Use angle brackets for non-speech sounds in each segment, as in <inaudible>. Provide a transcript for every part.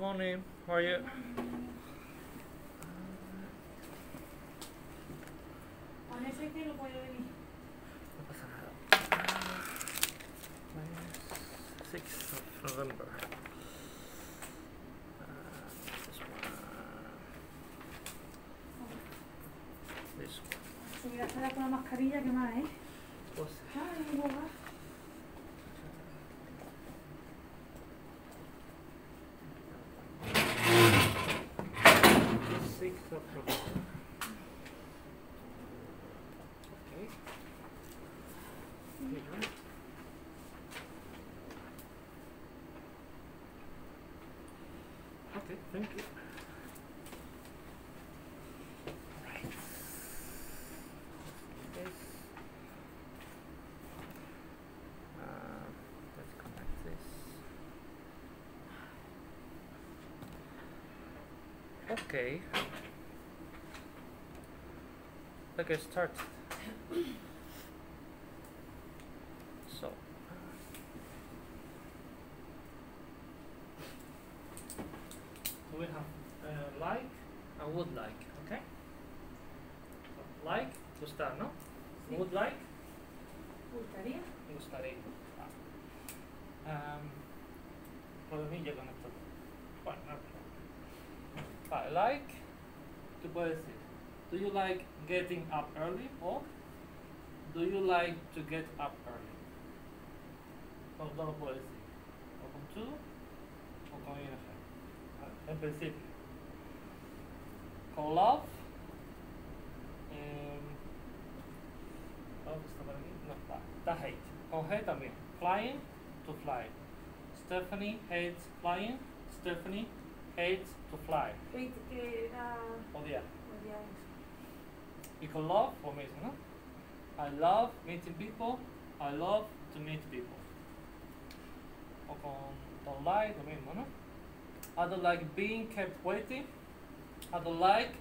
morning. How are you? Con ese que lo puede venir. No pasa nada. Minus 6 of November. Uh, this one. This one. Se mira estará con la mascarilla, ¿qué más, eh? What's Ay, boba. Six of November. Okay. Okay, thank you. Right. Uh, let's connect this. Okay. Let's get started. Getting up early or do you like to get up early? Con dos lo puedes decir. O con to o con ing. ¿vale? En principio. Con love. em, love está por aquí. No, vale. Está hate. Con hate también. Flying, to fly. Stephanie hates flying. Stephanie hates to fly. Hate que era... Odiar. Odia con love, lo mismo, ¿no? I love meeting people. I love to meet people. ¿no? I don't like being kept waiting. I don't like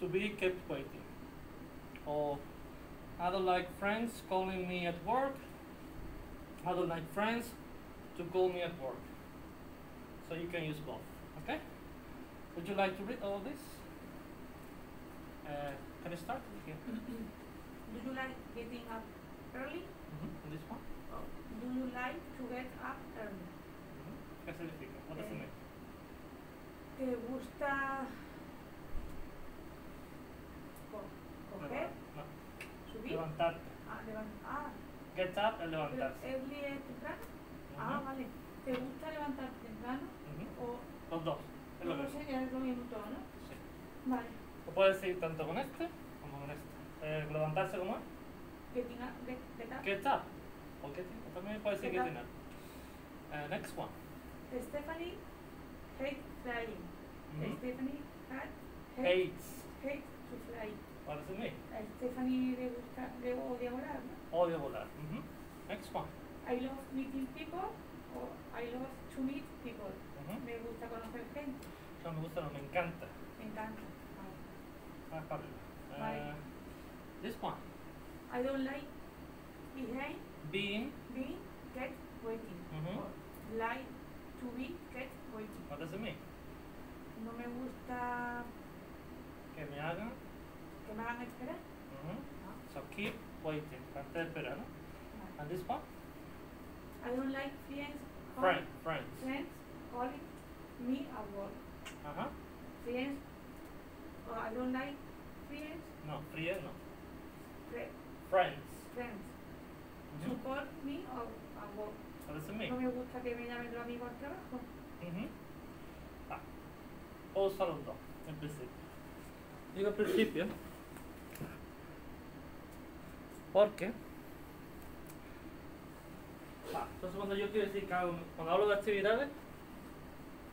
to be kept waiting. Or I don't like friends calling me at work. I don't like friends to call me at work. So you can use both, okay? Would you like to read all this? Uh, can I start? Yeah. <laughs> Do you like getting up early? Mhm, This one? Or do you like to get up early? Mhm. ¿Qué significa? What does it Eh, mean? ¿Te gusta co- coger, No. subir? Levantarte. Ah, levan- ah, Get up es levantarse. early es temprano. Ah, Ujú. vale. ¿Te gusta levantarte temprano? O Los dos. Es lo mismo. es lo mismo todo, ¿no? Sí. Vale. Lo puedes decir tanto con este como con este. Eh, levantarse como es. Getting up, get, get up. Get up. O getting. O también puedes decir Get up. Uh, next one. Stephanie hate flying. Mhm. Stephanie had hate, Hates. hate to fly. What does it mean? A Stephanie le gusta, le odia volar, ¿no? Odio volar. Mhm. Next one. I love meeting people I love to meet people. Mhm. Me gusta conocer gente. No me gusta, no me encanta. Me encanta. Ah. Uh, This one. I don't like behind Being. being kept waiting. Mhm. Like to be kept waiting. What does it mean? No me gusta Que me hagan. que me hagan esperar. Mhm. No. So keep waiting. De esperar, ¿no? Vale. And this one? I don't like friends Friend. Friends. friends calling me at work. Ajá. Friends or I don't like friends No, frío no. fri- Friends. friends Mhm. to call me or at work. Mean? No me gusta que me llamen los amigos al trabajo. Ujú. Ah. O usa los dos, en principio. Digo al principio. Porque. Ah, entonces cuando yo quiero decir que hago, cuando hablo de actividades,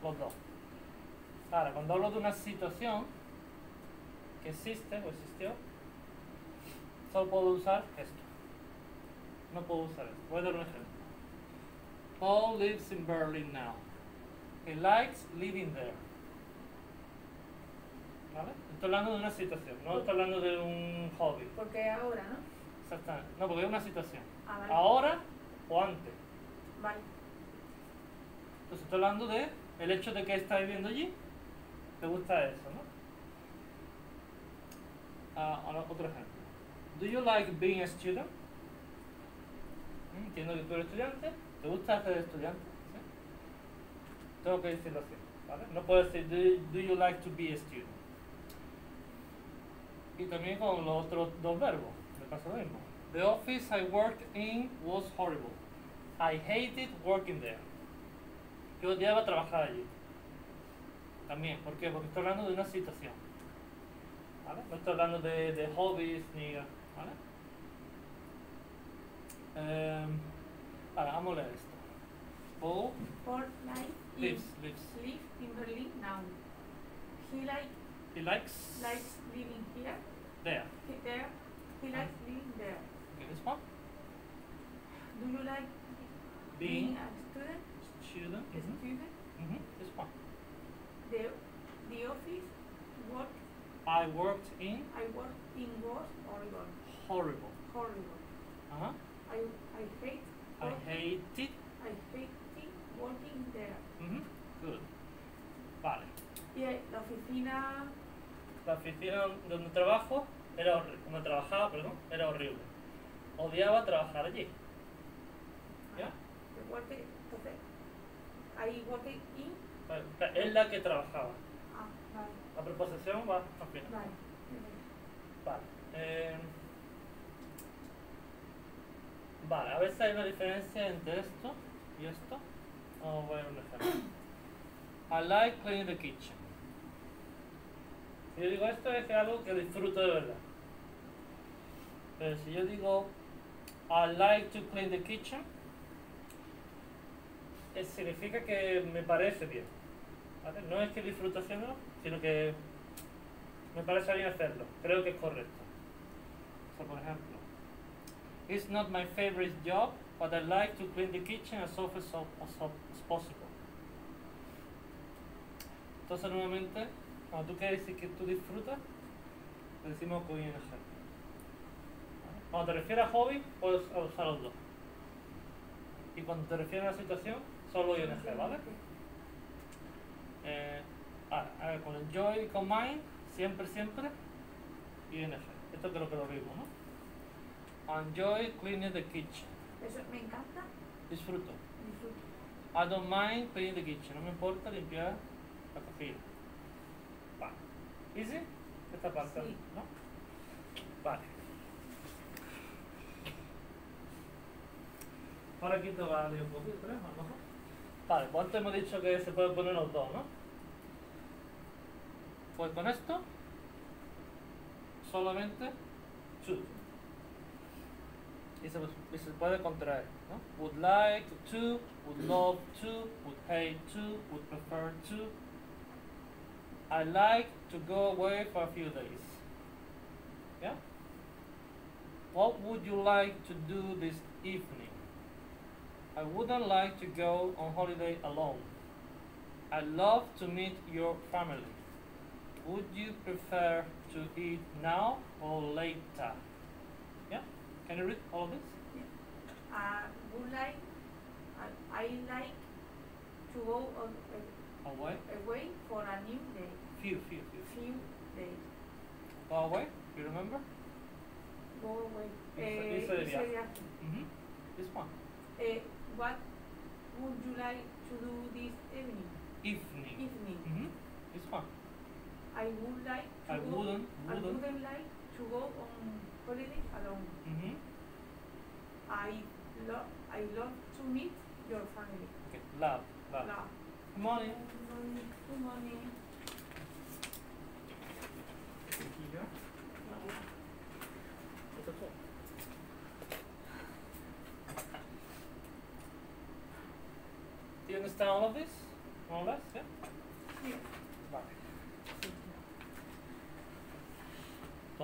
los dos. Ahora, cuando hablo de una situación que existe o existió, solo puedo usar esto. No puedo usar esto. Voy a dar un ejemplo. Paul lives in Berlin now. He likes living there. ¿Vale? Estoy hablando de una situación, no estoy hablando de un hobby. Porque ahora, ¿no? Exactamente. No, porque es una situación. Ah, vale. Ahora o antes. Vale. Entonces estoy hablando de el hecho de que estás viviendo allí, te gusta eso, ¿no? Ahora otro ejemplo. Do you like being a student? Mm, Entiendo que tú eres estudiante. ¿Te gusta ser estudiante? ¿Sí? Tengo que decirlo así, ¿vale? No puedo decir do you, do you like to be a student. Y también con los otros dos verbos, me pasa lo mismo. The office I worked in was horrible. I hated working there. Yo odiaba trabajar allí. También, ¿por qué? Porque estoy hablando de una situación. ¿Vale? Estoy hablando de, de hobbies ni. ¿Vale? Em, vale, vamos a leer esto. Paul Paul lives lives, lives. live in Berlin now. He like, He likes likes living here, there. he there. He likes living there. Okay, this one. Do you like Being a student? student. A mhm, student? mhm, This in I work in was Oregon. horrible. Horrible. Uh-huh. I, I hate I work- hated. I hate working there. mhm, Good. Vale. Y eh, la oficina La oficina donde trabajo era horrible. Donde trabajaba, perdón, era horrible. Odiaba trabajar allí. ¿Ya? de work, entonces, I work in, Es la que trabajaba. ah, vale, La preposición va al final. vale. Eh, vale, a veces hay una diferencia entre esto y esto. Vamos a ver un ejemplo. I like cleaning the kitchen. Si yo digo esto es algo que disfruto de verdad. Pero si yo digo I like to clean the kitchen, eh, significa que me parece bien. No es que disfruto haciéndolo, sino que me parece bien hacerlo. Creo que es correcto. O sea, por ejemplo, It's not my favorite job, but I like to clean the kitchen as often as, as, possible. Entonces, normalmente, cuando tú quieres decir que tú disfrutas, le decimos con ING. ¿Vale? Cuando te refieres a hobby, puedes usar los dos. Y cuando te refieres a la situación, solo ING, ¿vale? Eh, ahora, a ver, con enjoy y con mind, siempre, siempre, ING. Esto creo que lo vimos, ¿no? Enjoy cleaning the kitchen. Eso me encanta, Disfruto. disfruto. I don't mind cleaning the kitchen. No me importa limpiar la cocina. Vale. ¿Easy? Esta parte, Sí. ¿no? Vale. Por aquí te va a leer un poquito, ¿eh? A lo mejor. Vale, pues antes hemos dicho que se puede poner los dos, ¿no? Pues con esto, solamente should. Y se, y se puede contraer, ¿no? Would like to, would love to, would hate to, would prefer to. I like to go away for a few days. Yeah? What would you like to do this evening? I wouldn't like to go on holiday alone. I'd love to meet your family. Would you prefer to eat now or later? Yeah? Can you read all of this? I would like, I, I like to go on, uh, Away? away for a new day, Few, few, few. few days. Go away? You remember? Go away. Irse- Eh, irse de irse viaje. Mm-hmm. This one. Eh, what would you like to do this evening? Evening. Evening. Mm-hmm. This one. I would like to I go. wouldn't, I wouldn't. wouldn't like to go on holiday alone. Mm-hmm. I love I love to meet your family. Okay. Love. Love. Love. Good morning. Good morning. Here. What's the top? Do you understand all of this? More or less, yeah? Yeah.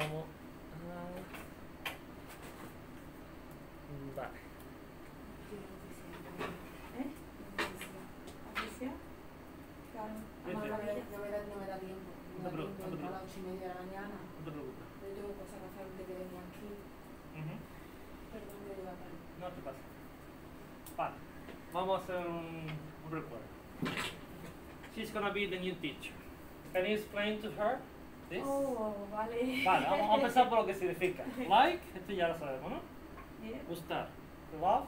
Ah, No, sí. no me, da- no me da, no me da tiempo. No No me te da preocupes, tiempo, no te entro a las ocho y media de la mañana. No te preocupes. Yo tengo cosas que hacer antes de venir aquí. Ujú. Perdón que lleva tarde. No te pasa. Vale. Vamos a hacer un, un recuerdo. she's gonna be the new teacher. Can you explain to her this? Oh, vale. Vale, vamos, a empezar por lo que significa. Like, esto ya lo sabemos, ¿no? Bien. Gustar. Love,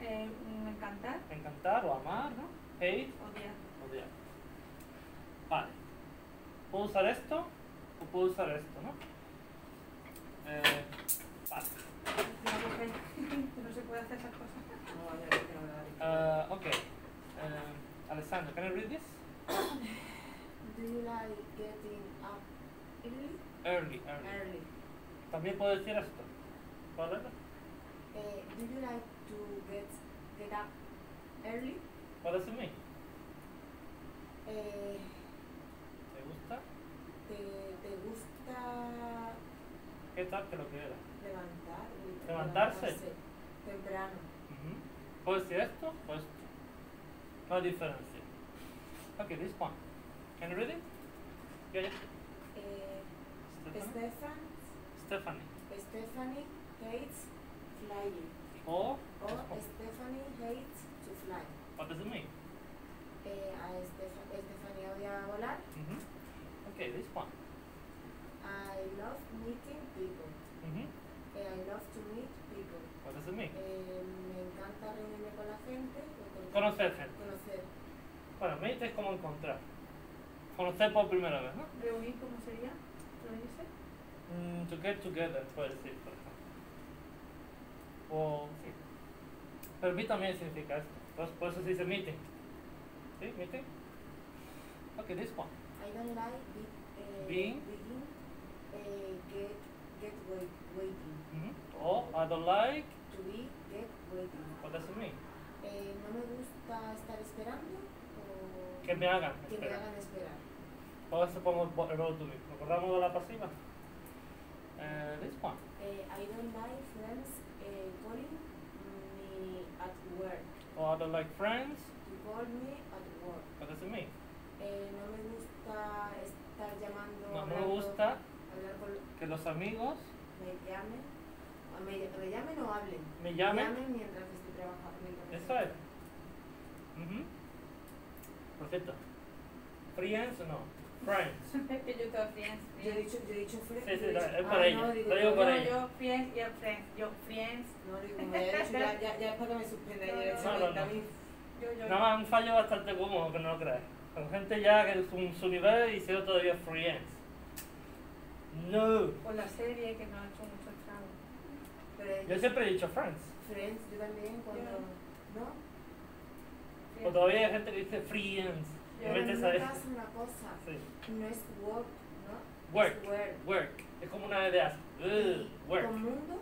Eh, mm, encantar, encantar o amar, ¿no? Hate, odiar. odiar. Vale. ¿Puedo usar esto o puedo usar esto, no? Eh, vale. No <laughs> se puede hacer esas cosas. No, ya creo que no me da Uh, okay. Uh, Alessandro, can you read this? Do you like getting up early? Early, early. Early. También puedo decir esto. Eh, do you like to get get up early? What does it mean? Eh, ¿Te gusta? te, ¿Te gusta ¿Qué tal que lo que era? levantar? Levantarse. temprano. ¿Puedo decir esto o esto? No hay diferencia. Okay, this one. Can you read it? Yeah, yeah. Eh? Stefan, Stephanie. Stephanie hates flying. Or, Or Stephanie hates to fly. what does it mean? Eh, a Estef- Stephanie odia volar. Mhm. Okay, this one. I love meeting people. Mhm. Eh, I love to meet people. What does it mean? Eh, me encanta reunirme con la gente. Conocer gente. Conocer. Bueno, meet es como encontrar. Conocer por primera vez, ¿no? Reunir, ¿cómo sería? ¿Reunirse? Mm, to get together, puede decir, por ejemplo. O, sí. Pero meet también significa esto. Por eso se dice meeting. ¿Sí? Meeting. Ok, this one. I don't like be, eh, Being. being, eh, get, get wait, waiting. Mhm. O, I don't like. To be, get waiting. What does it mean? Eh, no me gusta estar esperando o Que me hagan. que me esperar. hagan esperar. O eso pongo verbo to be. ¿Lo acordamos de la pasiva? Eh, this one. Eh, I don't like friends eh, calling me at work. O, I don't like friends. To call me at work. What does it mean? Eh, no me gusta estar llamando, No, no me hablando- gusta con, que los amigos me llamen, o me, me llamen o hablen. me llamen. mientras que estoy trabajando. mientras Eso es. Ujú. Perfecto. Friends no. Friends. <laughs> Yo tengo friends. Yo he dicho, yo he dicho friends. Sí, sí, yo he no, dicho- es por ah, ella, No, lo digo, yo- por yo, ella. yo friends friends. Yo friends. <laughs> No, digo, como ya he dicho, ya, ya, ya es para que me suspenda. No, no, no, no, no. Yo, yo. Nada más un fallo bastante común, que no lo crees. Con gente ya que es un, su nivel y siendo todavía friends. No. Por la serie que nos ha hecho mucho. Pero Yo siempre he dicho friends. Friends, yo también cuando... ¿No? O todavía hay gente que dice friends. Pero metes no pasa una cosa. Sí. No es work, ¿no? Work. Es work. Work. Es como una idea. Y Uh, work. con mundo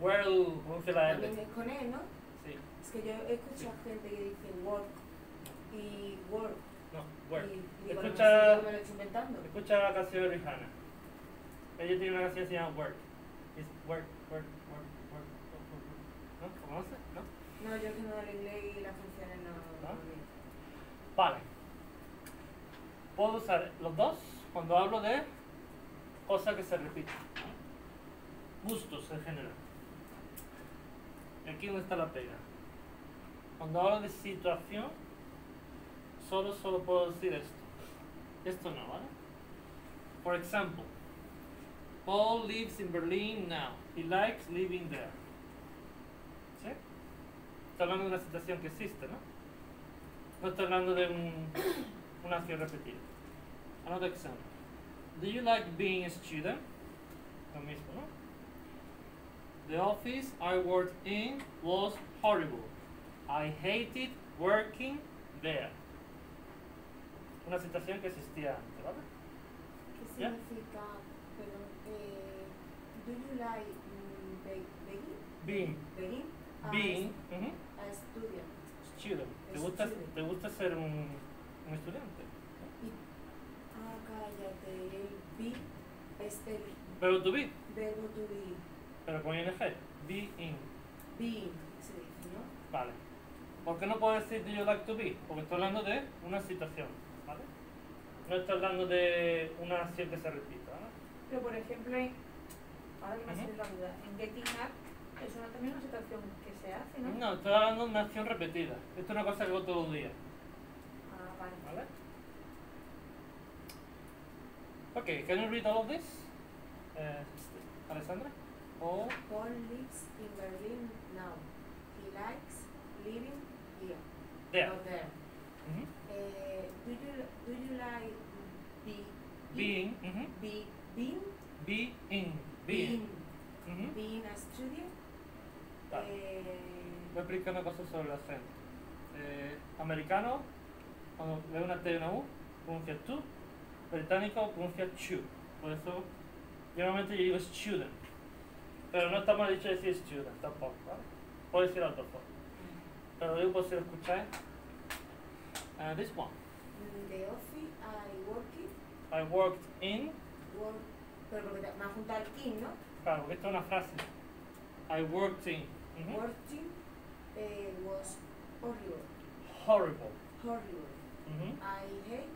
World. ¿Cómo se la L? también es con él, ¿no? Sí. Es que yo he escuchado gente que dice work y work. No, work. Y, y Escucha- me lo estoy inventando. Escucha la canción de Rihanna. Ella tiene una canción que se llama Work. It's work, work, work, work, work, work, work. ¿No? ¿Conoces? ¿No? No, yo que no hablo inglés y las canciones no... ¿No? Vale. Puedo usar los dos cuando hablo de cosas que se repiten. Gustos en general. Aquí donde está la pega. Cuando hablo de situación, solo, solo puedo decir esto. Esto no, ¿vale? For example, Paul lives in Berlin now. He likes living there. ¿Sí? Está hablando de una situación que existe, ¿no? No estoy hablando de un, una acción repetida. Another example. Do you like being a student? Lo mismo, ¿no? The office I worked in was horrible. I hated working there. Una situación que existía antes, ¿vale? ¿Qué significa, perdón, eh, do you like mm, be-? Being. A Being. ujú, A student. Student. ¿Te gusta, student. ¿Te gusta ser un, un estudiante? Y, ah, cállate, el be es el Pero to be. verbo to be. Pero con ing. Being. Being, se dice, ¿no? Vale. ¿Por qué no puedo decir do you like to be? Porque estoy hablando de una situación, ¿vale? No estoy hablando de una acción que se repita, ¿vale? Pero por ejemplo, en- ahora que me salido la duda, en Getting Up es una, también una situación que se hace, ¿no? No, estoy hablando de una acción repetida. Esto es una cosa que hago todos los días, Vale. ¿vale? Okay, can you read all of this? Uh, Alessandra? Oh, Paul lives in Berlin now. He likes living here. there. Not there. Mhm. Uh, do you do you like be Being, mhm. be being being, being. being Mhm. being a student? Vale. Voy a Eh, explicar una cosa sobre el acento. Eh, americano, cuando ve una T y una U, pronuncia tú. Británico pronuncia chu. Por eso, normalmente yo digo student. Pero no está mal dicho decir student tampoco, ¿vale? Puedo decir dos formas. Pero digo por si lo escucháis. Uh, this one. in the office I work it, I worked in. work, pero porque me ha juntado el in, ¿no? Claro, porque esto es una frase. I worked in. Ujú. Working eh, was horrible, Horrible. horrible. I hate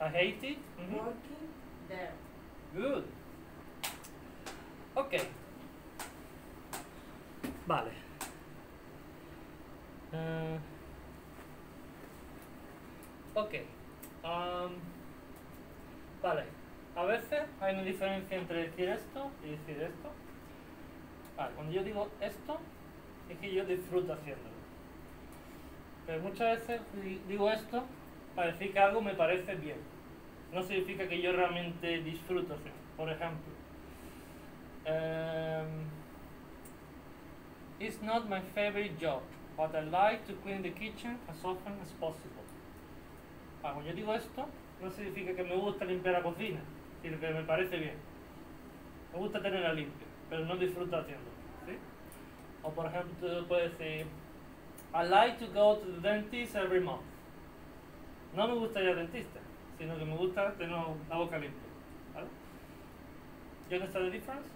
I hate it. Working there. Good. Ok. Vale. Eh, ok. Vale. A veces hay una diferencia entre decir esto y decir esto. Vale, cuando yo digo esto, es que yo disfruto haciéndolo. Pero muchas veces di- digo esto para decir que algo me parece bien no significa que yo realmente disfruto. Por ejemplo, em, it's not my favorite job, but I like to clean the kitchen as often as possible. Cuando yo digo esto, no significa que me gusta limpiar la cocina, sino que me parece bien. Me gusta tenerla limpia, pero no disfruto haciéndolo. ¿sí? O por ejemplo, puedes decir, I like to go to the dentist every month. No me gusta ir al dentista, sino que me gusta tener la boca limpia. ¿Vale? ¿You understand the difference?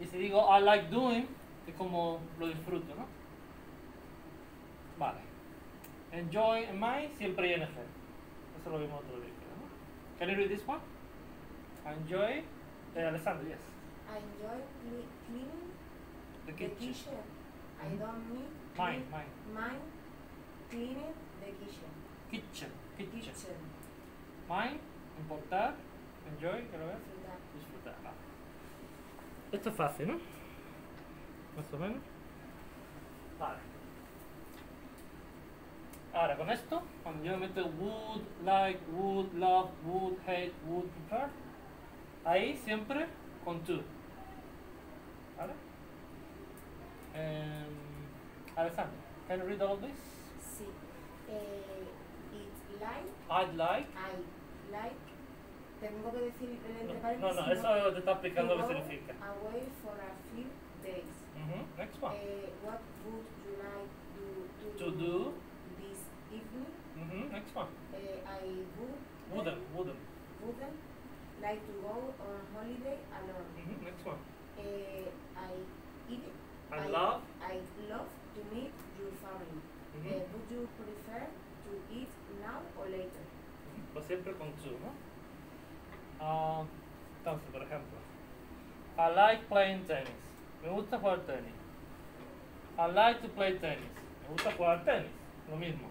Y si digo I like doing, es como lo disfruto, ¿no? Vale. Enjoy en my siempre ING. Eso lo vimos otro día. ¿no? Can you read this one? Enjoy. Eh, Alessandro, yes. I enjoy cle- cleaning The the kitchen. kitchen. I don't need Mine, mine. mind cleaning the kitchen. Kitchen. Kitchen. Kitchen. Mine, importar. Enjoy, ¿qué lo ves? Disfrutar. disfrutar. Ah. Esto es fácil, ¿no? Más o menos. Vale. Ahora, con esto, cuando yo meto would, like, would, love, would, hate, would, prefer, ahí siempre con to. ¿Vale? Um, Alessandro, can you read all this? Sí. Eh, like I'd like. I like. Tengo que decir el entre No, paréntesis. no, eso te está explicando lo to que go significa. Away for a few days. Ujú, Next one. Eh, what would you like to, To do. this evening? Ujú, Next one. Eh, I would Wooden, wooden. wouldn't like to go on holiday alone. Ujú, Next one. Eh, I eat it. I love. I love to meet your family. Ujú. Eh, would you prefer Pues siempre con to. Ah, entonces, por ejemplo, I like playing tennis. Me gusta jugar tenis. I like to play tennis. Me gusta jugar tenis. Lo mismo.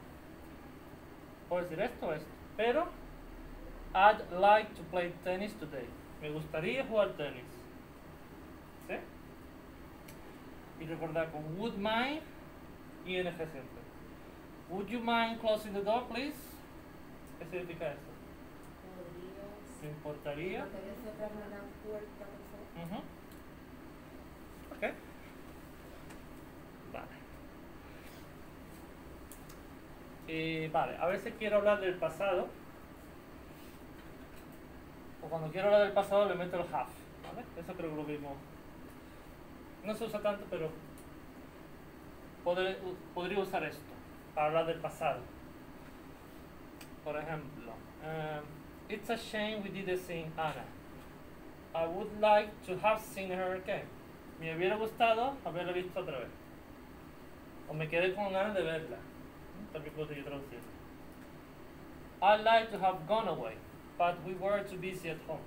Puedo decir esto o esto. Pero, I'd like to play tennis today. Me gustaría jugar tenis. ¿Sí? Y recordar con would mind, ing siempre. Would you mind closing the door, please? ¿Qué significa eso? ¿Me importaría? ¿Podrías cerrarme la puerta, por favor? Ujú. Ok. Vale. Eh, vale, a veces quiero hablar del pasado. O cuando quiero hablar del pasado le meto el have. ¿vale? Eso creo que lo vimos. No se usa tanto, pero podré- podría usar esto para hablar del pasado. Por ejemplo, um, it's a shame we didn't see Anna. I would like to have seen her again. Me hubiera gustado haberla visto otra vez. O me quedé con ganas de verla. También podría traducir. I'd like to have gone away, but we were too busy at home.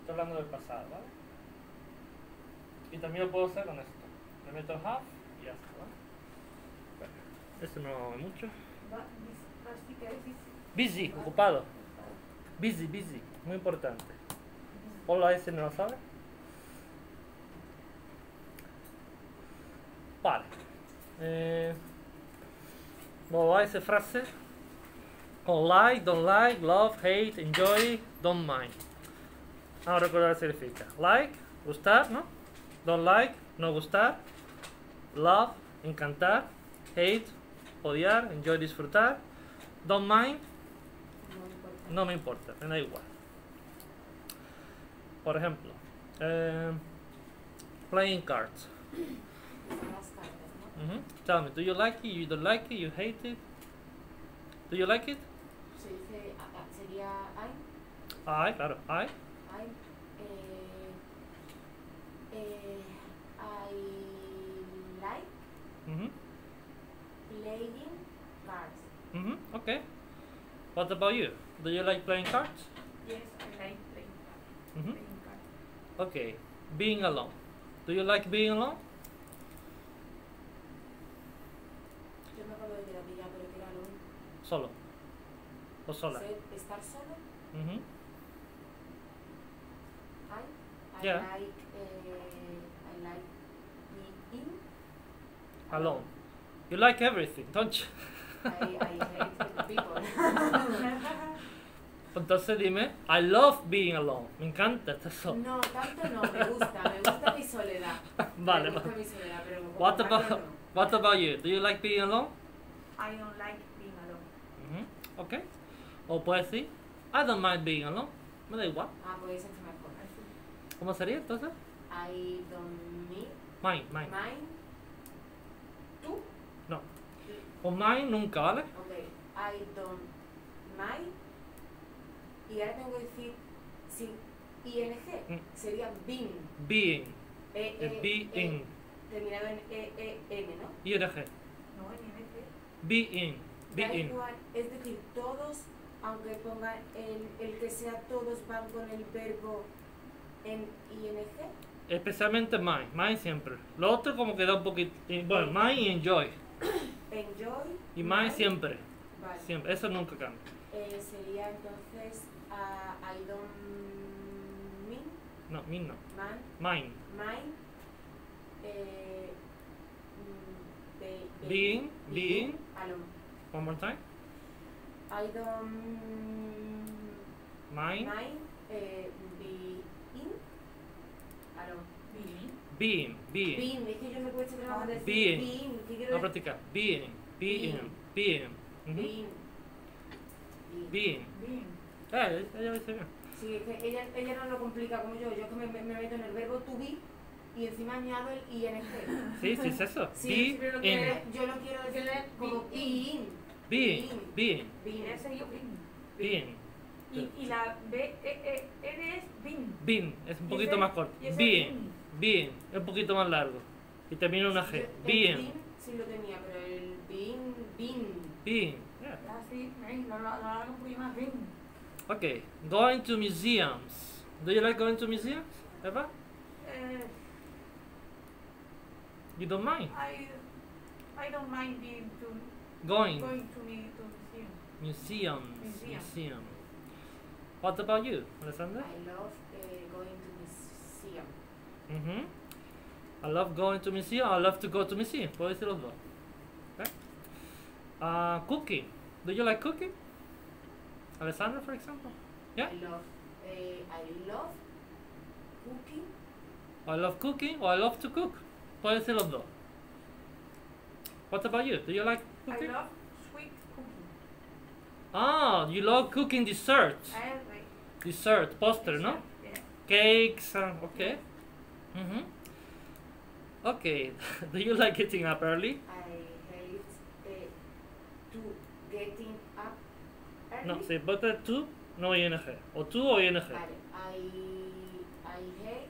Estoy hablando del pasado, ¿vale? Y también lo puedo hacer con esto. Le meto have y ya está, ¿vale? Eso no mucho. Va- Busy, ocupado. Busy, busy. Muy importante. Hola, ese no lo sabe. Vale. Eh, vamos a esa frase. Like, don't like, love, hate, enjoy, don't mind. Vamos a recordar qué significa. Like, gustar, ¿no? Don't like, no gustar. Love, encantar. Hate, odiar. Enjoy, disfrutar. Don't mind, No no me importa, me da igual. Por ejemplo, eh, playing cards. ¿no? Mhm. Tell me, do you like it? You don't like it? You hate it? Do you like it? Se dice, ah, ah, sería I'm, I, claro, I. I'm, eh, eh, I like Mhm. playing cards. Mhm. Okay. What about you? Do you like playing cards? Yes, I like playing cards. Mhm. Playing cards. Okay. Being alone. Do you like being alone? Yo me acabo de quedar pillada, pero que era lo. Solo. O sola. Estar solo, Mhm. I, I Yeah. like, eh, I like being Alone. You like everything, don't you? <laughs> I, hate people. Entonces dime, I love being alone. Me encanta estar solo. No, tanto no, me gusta, me gusta mi soledad. Vale, me gusta vale. mi soledad, pero What about no. what about you? Do you like being alone? I don't like being alone. Mhm. Okay. O puedes decir, I don't mind being alone. Me da igual. Ah, pues esa es mejor. ¿Cómo sería entonces? I don't need Mine, mine. mine. ¿Tú? No. Con mine nunca, ¿vale? Ok. I don't mind. Y ahora tengo que decir sin ing. Mm. Sería bin. Being. E, Es e, being. e, terminado en e, e, n, ¿no? ING. No, en NG. Being. Da Being. igual, es decir, todos, aunque pongan el, el que sea todos, van con el verbo en ing. Especialmente mine. Mine siempre. Lo otro como que da un poquito... y- Bueno, mine y enjoy. <coughs> Enjoy. Y mine siempre. Vale. Siempre. Eso nunca cambia. Eh, sería entonces ah, I don't mean, No, mine no. man, Mine. mind. Eh, mm, be- Being, being. Alone. One more time. I don't Mine. mind eh, being alone. Being. Being. Being. Being, es que yo me cuesta trabajo decir Being. being, que quiero No decir practicar. Being. Being. Being. Being. Being. Being. Being. Eh, ella lo dice bien. Sí, es que ella, ella no lo complica como yo, yo es que me, me, me meto en el verbo to be y encima añado el ing. Sí, sí, es eso. Sí, pero lo yo lo quiero decir como being. Being. Being. Being. Ese being. Being. Y, y la B, E, E, N es being. Being. Es un poquito más corto. y Being. Es un poquito más largo. Y termina en una G. el Being. sí lo tenía, pero el being, being. Being. Yeah. Así, lo, lo, lo hago un poquito más being. Okay. Going to museums. Do you like going to museums? Eva? Eh, You don't mind I, I don't mind being to, going going to me to museum. museums. Museum. Museum. What about you, Alessandra? I love eh, going. Mhm. I love going to museum. I love to go to museum. Puedo decir los dos. Okay. Uh, cooking. Do you like cooking? Alessandra, for example. Yeah. I love, eh, I love cooking. I love cooking or I love to cook. Puedo decir los dos. What about you? Do you like cooking? I love sweet cooking. Ah, you love cooking desserts. I like Dessert, poster, no? Yeah. Cakes, uh, okay. Mm-hmm. Okay. <laughs> Do you like getting up early? I hate eh, to getting up early. No, say better to, no ing. O tú o ing. Vale, I, I hate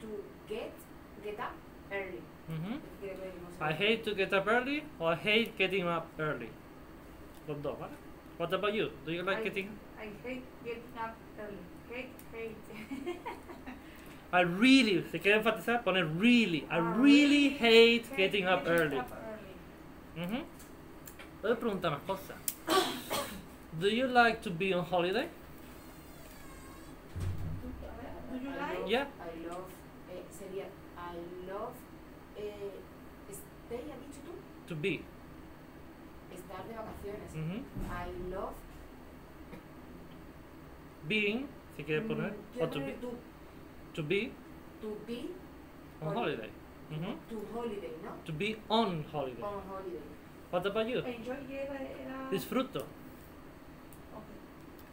to get, get up early. Que venimos I hate to get up early or I hate getting up early. Los dos, ¿vale? What about you? Do you like I- getting? I hate getting up early. Hate, hate. <laughs> I really, si quiere enfatizar, poner really. I I really hate getting up early. up early. Mhm. Voy a preguntar más cosas. Do you like to be on holiday? Do you I like? love- Yeah. I love, eh, sería I love, eh, stay, ¿has dicho tú? To be. Estar de vacaciones. Ujú. I love, Being, si quieres poner, mm, o to be, poner to, be to be on holiday. Ujú. to holiday, ¿no? To be on holiday. On holiday. What about you? Enjoy era, era Disfruto.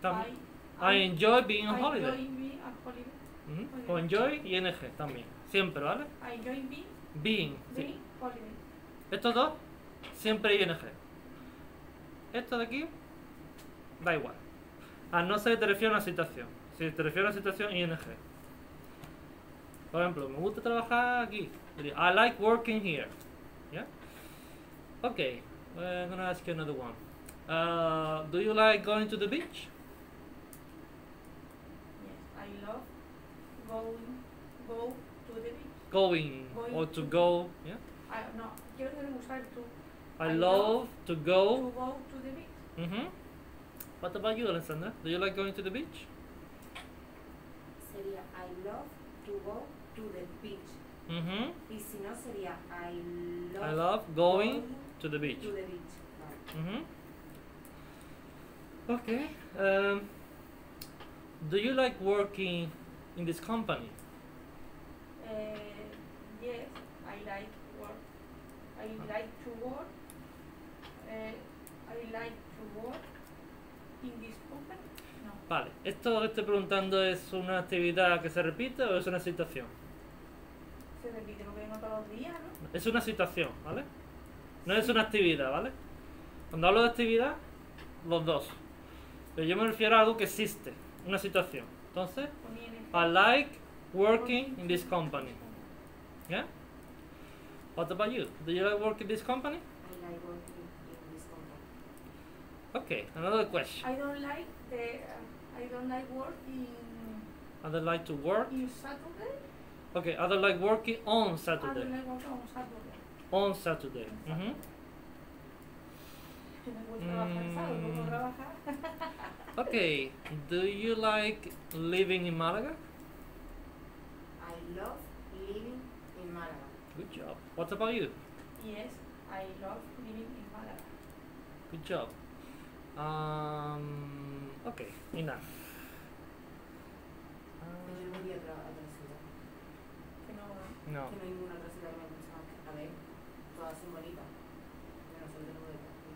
Okay. I, I enjoy being on I holiday. enjoy being a holiday. Ujú. Con enjoy y ing también. Siempre, ¿vale? I enjoy being, Being. sí. being holiday. Estos dos, siempre ing. Esto de aquí, da igual. A no ser que te refieres a una situación. Si te refieres a una situación, ing. Por ejemplo, me gusta trabajar aquí. I like working here. ¿Ya? Okay, I'm gonna ask you another one. Uh, do you like going to the beach? Yes, I love going, go to the beach. Going, Going or to to- go. Yeah? I, no, quiero usar to, I I love to to go. go to the beach. Mhm. What about you, Alessandra? Do you like going to the beach? Sería I love to go to the beach. Mhm. Y si no sería I love, I love going to the beach. to the beach. Vale. Mhm. Okay. Um, do you like working in this company? Uh, yes, I like work. I like to work. Uh, I like to work in this company. No, Vale. ¿Esto que estoy preguntando es una actividad que se repite o es una situación? Todos los días, ¿no? Es una situación, ¿vale? No es una actividad, ¿vale? Cuando hablo de actividad, los dos. Pero yo me refiero a algo que existe, una situación. Entonces. I like working in this company. Yeah? What about you? Do you like working in this company? I like working in this company. Okay, another question. I don't like the. Uh, I don't like working I'd like to work. in Saturday. Okay, I'd like working on I don't like working on Saturday. On Saturday. Mhm. Que me gusta trabajar el sábado, ¿puedo Mm. <laughs> Okay, do you like living in Malaga? I love living in Málaga. Good job. What about you? Yes, I love living in Málaga. Good job. Um, okay, enough. Pues no, No. Que no hay ninguna otra ciudad que que. A ver, todas son bonitas. Yo no sé, yo no voy a aquí.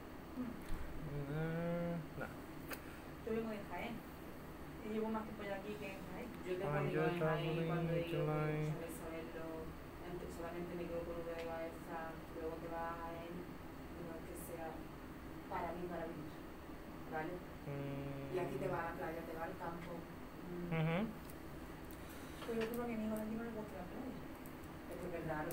Mm, no. yo vengo de Jaén. Y llevo más tiempo ya aquí que en Jaén. Yo tengo Ay, amigos en Jaén traveling cuando veces a verlo. Antes solamente me quedo con una de cabeza, luego te vas a Jaén. No es que sea para mí, para mí. ¿Vale? Y aquí te vas a la playa, te vas al campo. Mm, Ujú. Pues yo creo que a mi hijo de aquí no le gusta la playa. Es raro.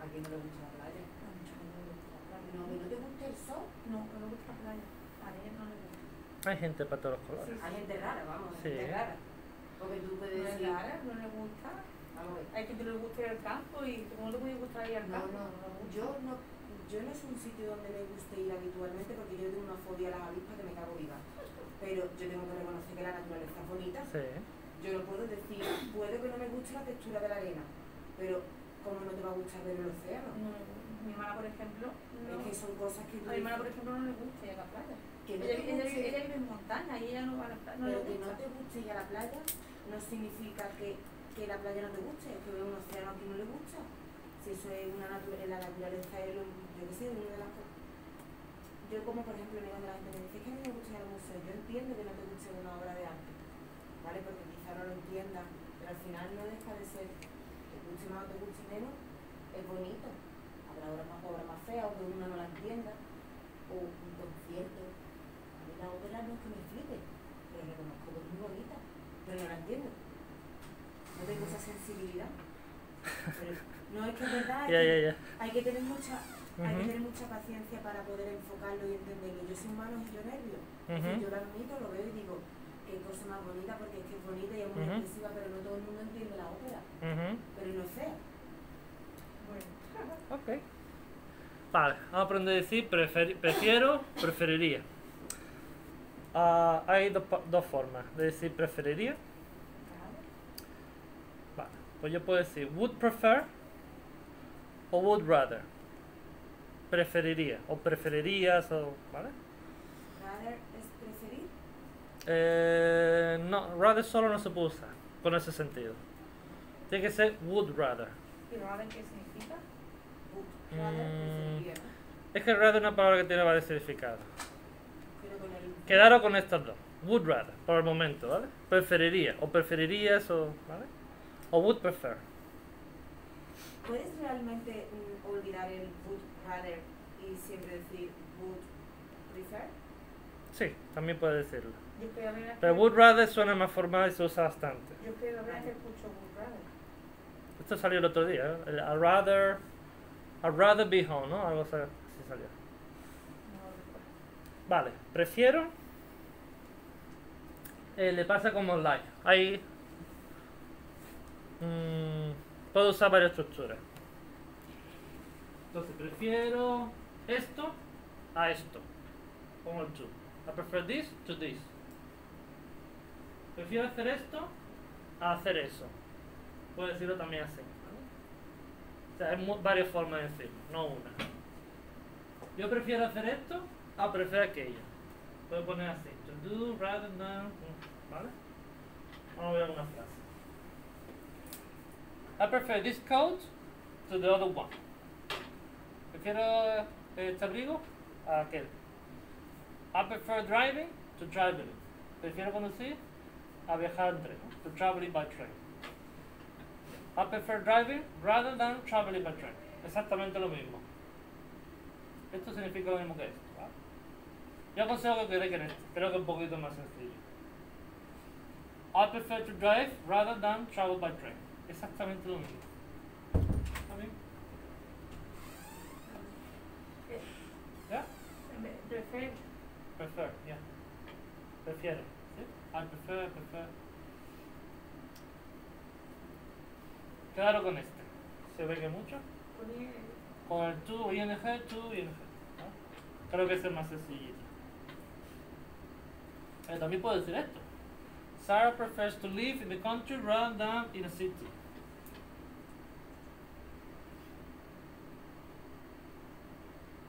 Aquí no le gusta la playa. A mucha gente no le gusta la playa. No, que no te gusta el sol. No, no le gusta la playa. A ella no le gusta. Hay gente para todos los colores. Hay gente rara, vamos, hay Sí. gente rara. Porque tú puedes No es decir. rara, no le gusta. A. Hay gente que le gusta ir al campo y como no te puede gustar ir al No, campo, no, no le gusta. yo no, yo no es un sitio donde me guste ir habitualmente porque yo tengo una fobia a las avispas que me cago viva. Pero yo tengo que reconocer que la naturaleza es bonita. Sí. Yo no puedo decir, puede que no me guste la textura de la arena, pero ¿cómo no te va a gustar ver el océano? No le. Mi hermana, por ejemplo, no. Es que son cosas que A mi hermana, por ejemplo, no le gusta ir a la playa. que no ella, ella- guste, ella vive en montaña y ella no va a la playa. No pero le que no te guste ir a la playa no significa que, que la playa no te guste, es que ver un océano aquí no le gusta. Si eso es una naturaleza, la naturaleza es lo, yo qué sé, una de las cosas. Yo como por ejemplo, mira, cuando la gente me dice "Es que a mí me gusta ir al museo, yo entiendo que no te guste una obra de arte, ¿vale? Porque quizá no lo entiendas, pero al final no deja de ser, te guste más o te guste menos, es bonito. Habrá obras más, obras más feas o que uno no la entienda, o un concierto. A mí la ópera no es que me flipe, pero reconozco que es muy bonita, pero no la entiendo. No tengo esa sensibilidad. Pero no es que es verdad, <laughs> que hay que tener mucha hay que tener mucha paciencia para poder enfocarlo y entenderlo. Yo soy humano y yo nervio. Ujú. Yo lo admito, lo veo y digo, qué cosa más bonita, porque es que es bonita y es muy Ujú. expresiva, pero no todo el mundo entiende la ópera. Pero no es fea. Bueno. Ok. Vale, vamos a aprender a decir preferi- prefiero, preferiría. Ah, hay dos, pa- dos formas de decir preferiría. Vale, pues yo puedo decir would prefer o would rather. Preferiría o preferirías o. ¿Vale? Rather. Eh, no, rather solo no se puede usar con ese sentido. Tiene que ser would rather. ¿Y rather qué significa? Would rather Mm. Es que rather es una palabra que tiene varios significados. El. Quedaros con estas dos. Would rather, por el momento, ¿vale? Preferiría, o preferirías, o, ¿vale? O would prefer. ¿Puedes realmente mm, olvidar el would rather y siempre decir would prefer? Sí, también puede decirlo. Pero would rather suena más formal y se usa bastante. Yo es que escucho rather. Esto salió el otro día, ¿eh? El I'd rather, I'd rather be home, ¿no? Algo así salió. Vale, prefiero. eh, le pasa como like. Ahí. mm, puedo usar varias estructuras. Entonces, prefiero esto a esto. Pongo el to. I prefer this to this. Prefiero hacer esto a hacer eso. Puedo decirlo también así. O sea, hay varias formas de decirlo, no una. Yo prefiero hacer esto a prefiero aquello. Puedo poner así. To do rather than. ¿Vale? Vamos a ver una frase. I prefer this coat to the other one. Prefiero este abrigo a aquel. I prefer driving to traveling. Prefiero conducir a viajar en tren. ¿no? To traveling by train. I prefer driving rather than traveling by train. Exactamente lo mismo. Esto significa lo mismo que esto. ¿vale? Yo aconsejo que quede en este. Creo que es un poquito más sencillo. I prefer to drive rather than travel by train. Exactamente lo mismo. ¿Está bien? Eh, ¿Ya? Prefer. Prefer, ya. Prefiero. I prefer, prefer. Quedaros con este. ¿Se ve que mucho? Con el to, ing, to, ing. ¿no? Creo que ese es más sencillito. Eh, también puedo decir esto. Sarah prefers to live in the country rather than in a city.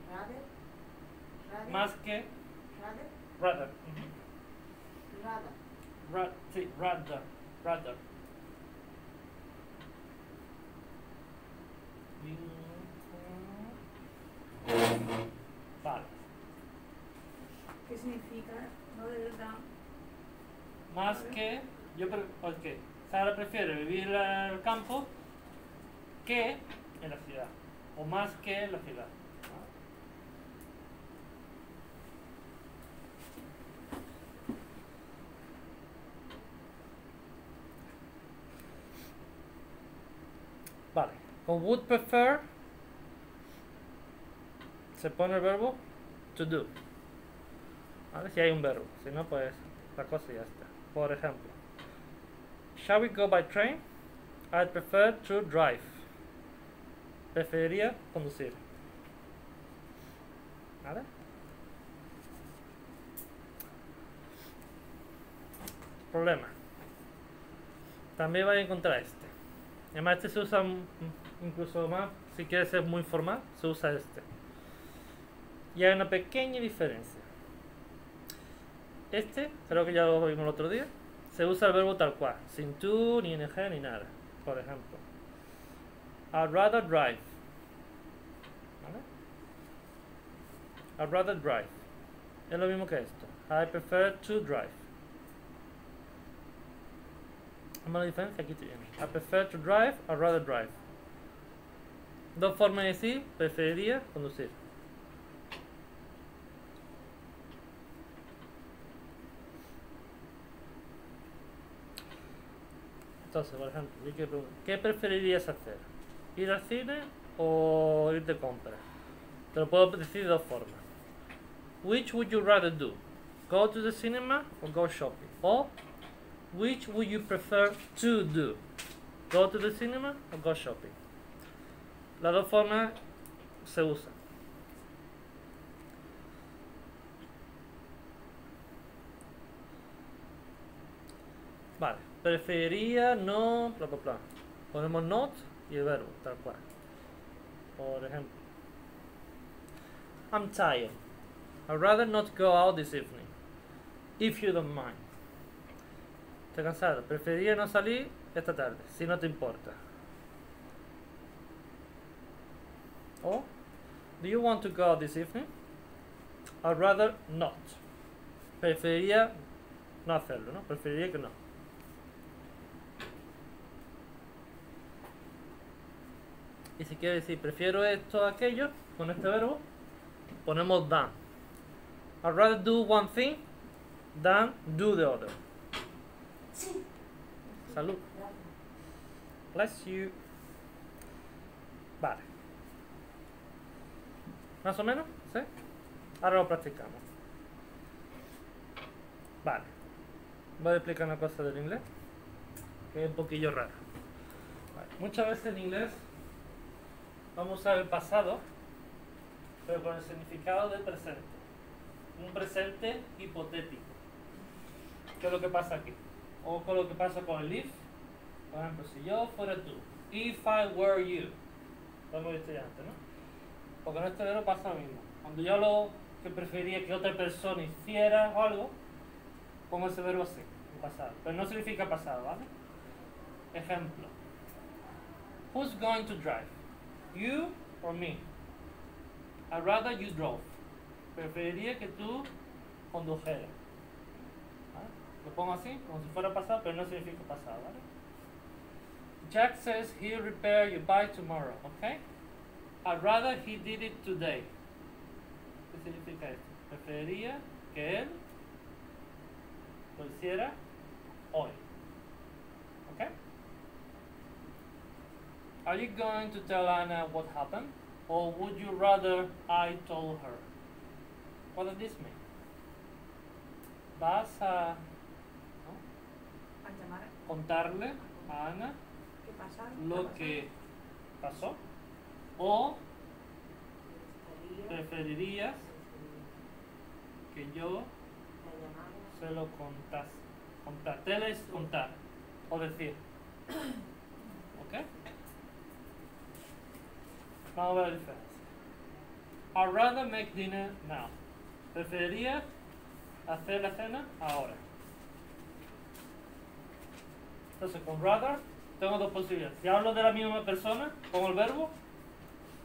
Rather. Más que Rather. rather. Rather. Ra- sí, rather. Rather. Vale. ¿Qué significa? No de verdad. Más que. Yo pre ok. Sara prefiere vivir en el campo que en la ciudad. O más que en la ciudad. Con would prefer se pone el verbo to do. ¿Vale? Si hay un verbo. Si no, pues la cosa ya está. Por ejemplo, shall we go by train? I'd prefer to drive. Preferiría conducir. ¿Vale? Problema. También vais a encontrar este. Además, este se usa incluso más, si quieres ser muy formal, se usa este. Y hay una pequeña diferencia. Este, creo que ya lo vimos el otro día, se usa el verbo tal cual, sin to, ni ing, ni nada. Por ejemplo, I'd rather drive. ¿Vale? I'd rather drive. Es lo mismo que esto. I prefer to drive. Vamos a la diferencia aquí tiene. I prefer to drive, I'd rather drive. Dos formas de decir, preferiría conducir. Entonces, por ejemplo, ¿qué preferirías hacer? ¿Ir al cine o ir de compras? Te lo puedo decir de dos formas. Which would you rather do? Go to the cinema or go shopping? Or which would you prefer to do? Go to the cinema or go shopping? Las dos formas se usan. Vale, preferiría no, bla, bla, bla. Ponemos not y el verbo, tal cual. Por ejemplo, I'm tired. I'd rather not go out this evening. If you don't mind. Estoy cansado. Preferiría no salir esta tarde, si no te importa. O, do you want to go out this evening? I'd rather not. Preferiría no hacerlo, ¿no? Preferiría que no. Y si quiere decir prefiero esto a aquello, con este verbo, ponemos than. I'd rather do one thing than do the other. Sí. Salud. Bless you. Vale. ¿Más o menos? ¿Sí? Ahora lo practicamos. Vale. Voy a explicar una cosa del inglés que es un poquillo rara. Vale. Muchas veces en inglés vamos a usar el pasado, pero con el significado del presente. Un presente hipotético. ¿Qué es lo que pasa aquí? O con lo que pasa con el if. Por ejemplo, si yo fuera tú. If I were you. Lo hemos visto ya antes, ¿no? Porque en este verbo pasa lo mismo. Cuando yo lo que prefería que otra persona hiciera o algo, pongo ese verbo así, en pasado. Pero no significa pasado, ¿vale? Ejemplo. Who's going to drive? You or me? I'd rather you drove. Preferiría que tú condujeras. ¿Vale? Lo pongo así, como si fuera pasado, pero no significa pasado, ¿vale? Jack says he'll repair your bike tomorrow, okay? I'd rather he did it today. ¿Qué significa esto? Preferiría que él lo hiciera hoy. ¿Ok? Are you going to tell Anna what happened? Or would you rather I told her? What does this mean? Vas a ¿no? A llamar contarle a Ana lo que pasó o preferirías que yo se lo contase. Contar. Contar o decir. ¿Ok? Vamos a ver la diferencia. I'd rather make dinner now. Preferiría hacer la cena ahora. Entonces, con rather tengo dos posibilidades. Si hablo de la misma persona, pongo el verbo,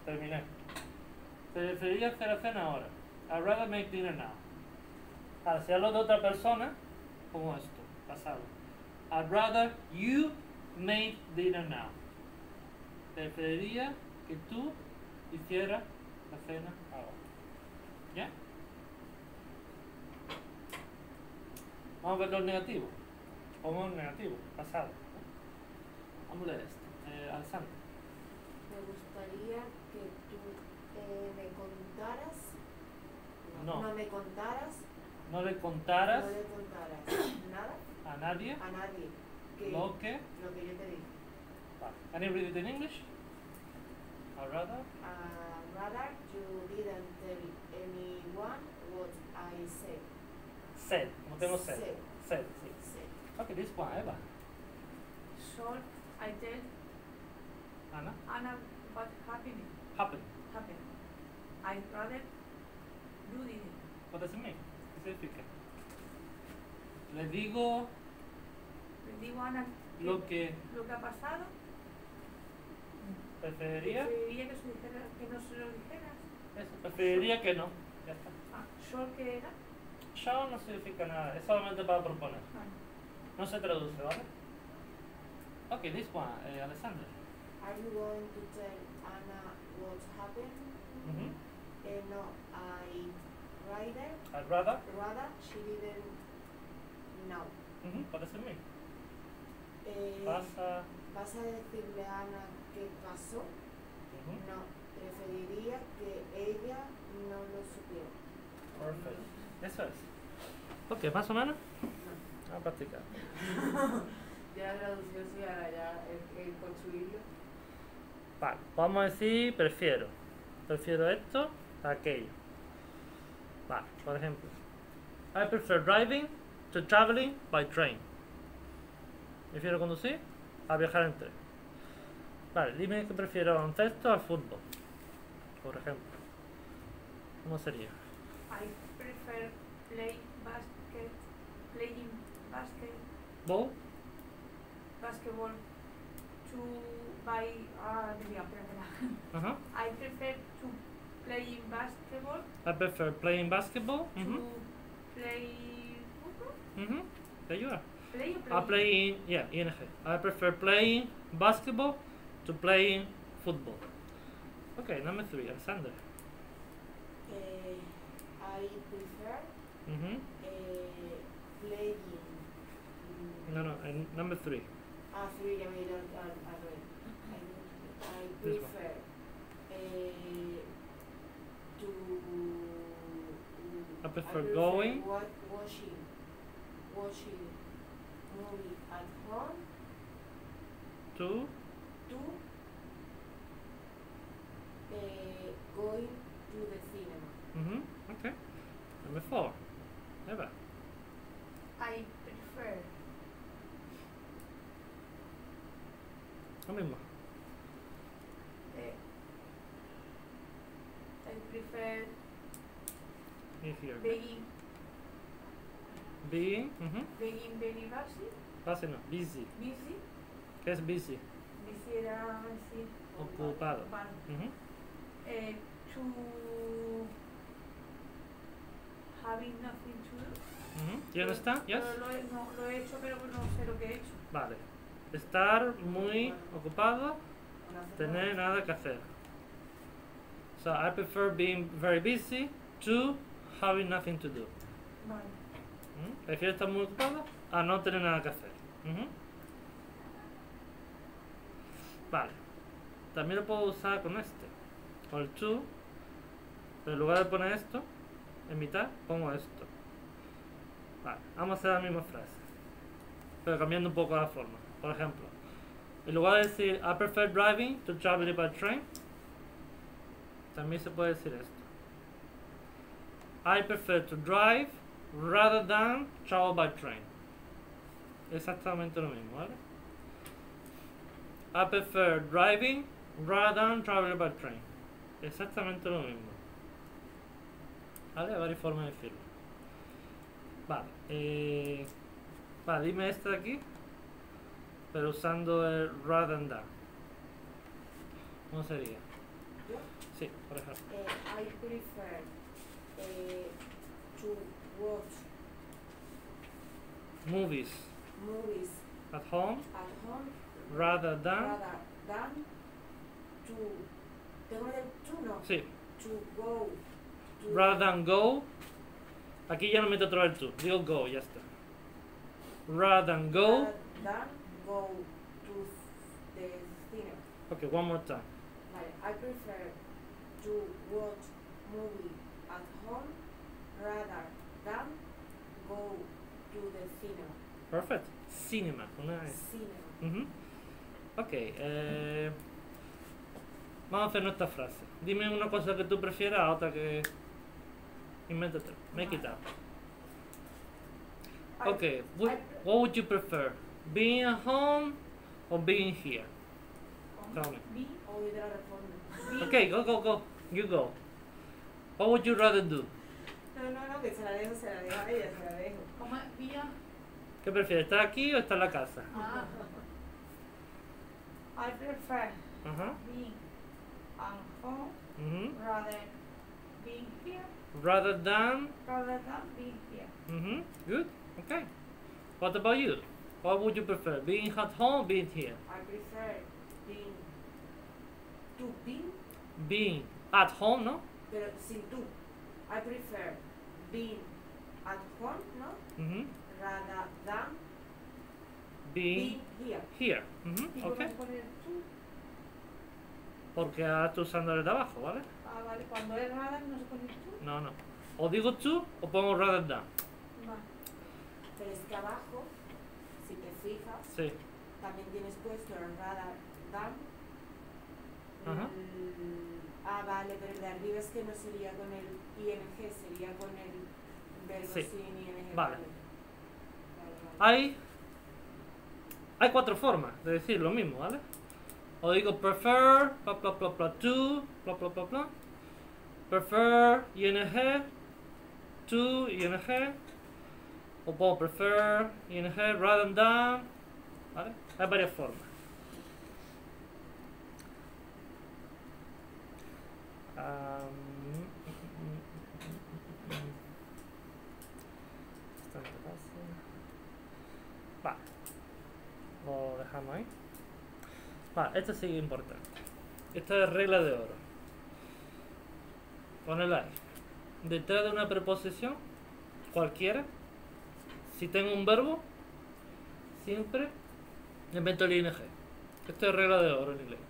terminé. Preferiría hacer la cena ahora. I'd rather make dinner now. Hablo de otra persona, pongo esto, pasado. I'd rather you make dinner now. Preferiría que tú hicieras la cena ahora. ¿Ya? Vamos a ver los negativos. Pongo el negativo, pasado. Vamos a leer esto. Eh, Alessandro. Me gustaría me contaras. No. No me contaras. No le contaras No le contaras nada a nadie a nadie que lo que. lo que yo te dije. Vale. Can you read it in English? Rather. Uh, rather you didn't tell anyone what I said. Said. No tengo said. Said. Said, sí. Said. Okay, this one, Eva. Short, I tell Ana. Anna what happened. Happen. happened. I'd rather do this. What does it mean? ¿Qué significa? Le digo Le digo a Ana lo que lo que ha pasado. preferiría. Preferiría que, se dijera, que no se lo dijeras. Eso, preferiría que no. Ya está. Ah, short que era. Shall no significa nada, es solamente para proponer. Vale. No se traduce, ¿vale? Okay, this one, eh, Alessandro. Are you going to tell Anna what happened? Mhm. Eh, no, I rather I'd rather. rather she didn't know. What does it mean? Eh, Vas a. ¿Vas a decirle a Ana qué pasó? No, preferiría que ella no lo supiera. Perfect. Eso es. Ok, más o menos. No. Vamos a practicar. <laughs> Ya la traducción sí, ahora ya el, el construirlo. Vale, vamos a decir prefiero. Prefiero esto aquello. Vale, por ejemplo. I prefer driving to traveling by train. Prefiero conducir a viajar en tren. Vale, dime que prefiero baloncesto al fútbol. Por ejemplo. ¿Cómo sería? I prefer play basket, playing basket, ¿Ball? basketball to by ah. Ajá. I prefer to playing basketball I prefer playing basketball. Mhm. to play football. Mhm. ¿Te ayuda? Play or I playing, yeah, ING. I prefer playing basketball to playing football. Okay, number three, Alexander. Eh, I prefer Mhm. eh, playing. mm, No, no, and number three. Ah, three, ya me he ido al, al, al revés. I, I This one. prefer eh, I prefer going. Wa- watching, watching movie at home Two. to eh, going to the cinema. Mhm. Okay. Number four. Never. I prefer Lo mismo. eh, I prefer In here. being Being. Mhm. being very busy, Base no. Busy. busy. ¿Qué es busy? Busy era decir Ocupado. ocupado. Mhm. Eh, to having nothing to do. Mhm. You understand? Yes. Pero lo he, no, lo he hecho, pero no sé lo que he hecho. Vale. Estar muy ocupado, No tener nada que hacer. So I prefer being very busy to having nothing to do. Vale. ¿Mm? Prefiero estar muy ocupado a no tener nada que hacer. Vale. También lo puedo usar con este. Con el to. Pero en lugar de poner esto, en mitad, pongo esto. Vale. Vamos a hacer la misma frase. Pero cambiando un poco la forma. Por ejemplo, en lugar de decir I prefer driving to travel by train, también se puede decir esto. I prefer to drive rather than travel by train. Exactamente lo mismo, ¿vale? I prefer driving rather than traveling by train. Exactamente lo mismo. ¿Vale? Hay varias formas de decirlo. Vale. Eh, vale, dime este de aquí. Pero usando el rather than. ¿Cómo sería? Sí, por ejemplo. Eh, I prefer Uh, to watch Movies movies at home at home rather than. rather than to. ¿Tengo to? No. Sí, To go. To rather than go. Aquí ya no meto otra vez tú. Digo go, ya está. Rather than go. rather than go to the cinema. Okay, one more time. I prefer to watch movie at home rather than go to the cinema. Perfect. Cinema. S. Cinema. Ujú. Ok. Eh, vamos a hacer nuestra frase. Dime una cosa que tú prefieras, otra que. Invéntate. Make it up. Okay. What, what would you prefer? Being at home or being here? Tell me. Be- O yo te la Okay, go, go, go. You go. What would you rather do? No, no, no, que se la dejo, se la dejo a ella, se la dejo. ¿Cómo es? Vía. ¿Qué prefieres? ¿Estar aquí o estar en la casa? Ah. I prefer Ajá. being at home ujú. rather being here Rather than. rather than being here. mhm, Good. Okay. What about you? What would you prefer? Being at home or being here? I prefer being to be, Being at home, no? Pero sin tú. I prefer being at home, ¿no? Mhm. Rather than Being being here. here. Mhm, ¿Y Okay. poner tú? Porque ahora tú usando el de abajo, ¿vale? Ah, vale. Cuando es rather no se pone tú. No, no. O digo tú o pongo rather than. Vale. Pero es que abajo, si te fijas, Sí. también tienes puesto el rather than. Ajá. Mm, ah, vale, pero el de arriba es que no sería con el ing, sería con el verbo Sí. sin ing. Vale. Vale, vale. I hay cuatro formas de decir lo mismo, ¿vale? O digo prefer, bla bla bla bla to, bla bla bla bla. Prefer, ing, to, ing. O puedo prefer, ing, rather than, ¿vale? Hay varias formas. Am, Bastante fácil. Vale. Lo dejamos ahí. Vale, esto sí es importante. Esta es regla de oro. Ponela ahí. Detrás de una preposición, cualquiera, si tengo un verbo, siempre invento el ing. Esto es regla de oro en inglés.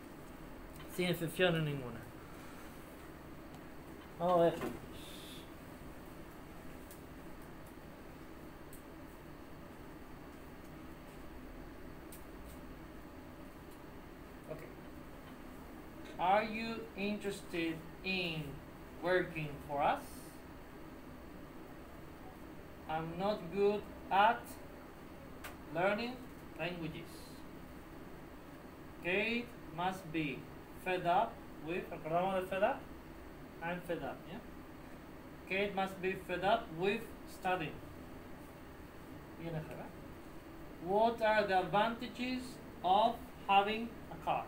Sin excepciones ninguna. A. Okay. Are you interested in working for us? I'm not good at learning languages. Kate must be fed up with, ¿recordamos de fed up? I'm fed up, yeah? Kate must be fed up with studying. What are the advantages of having a car?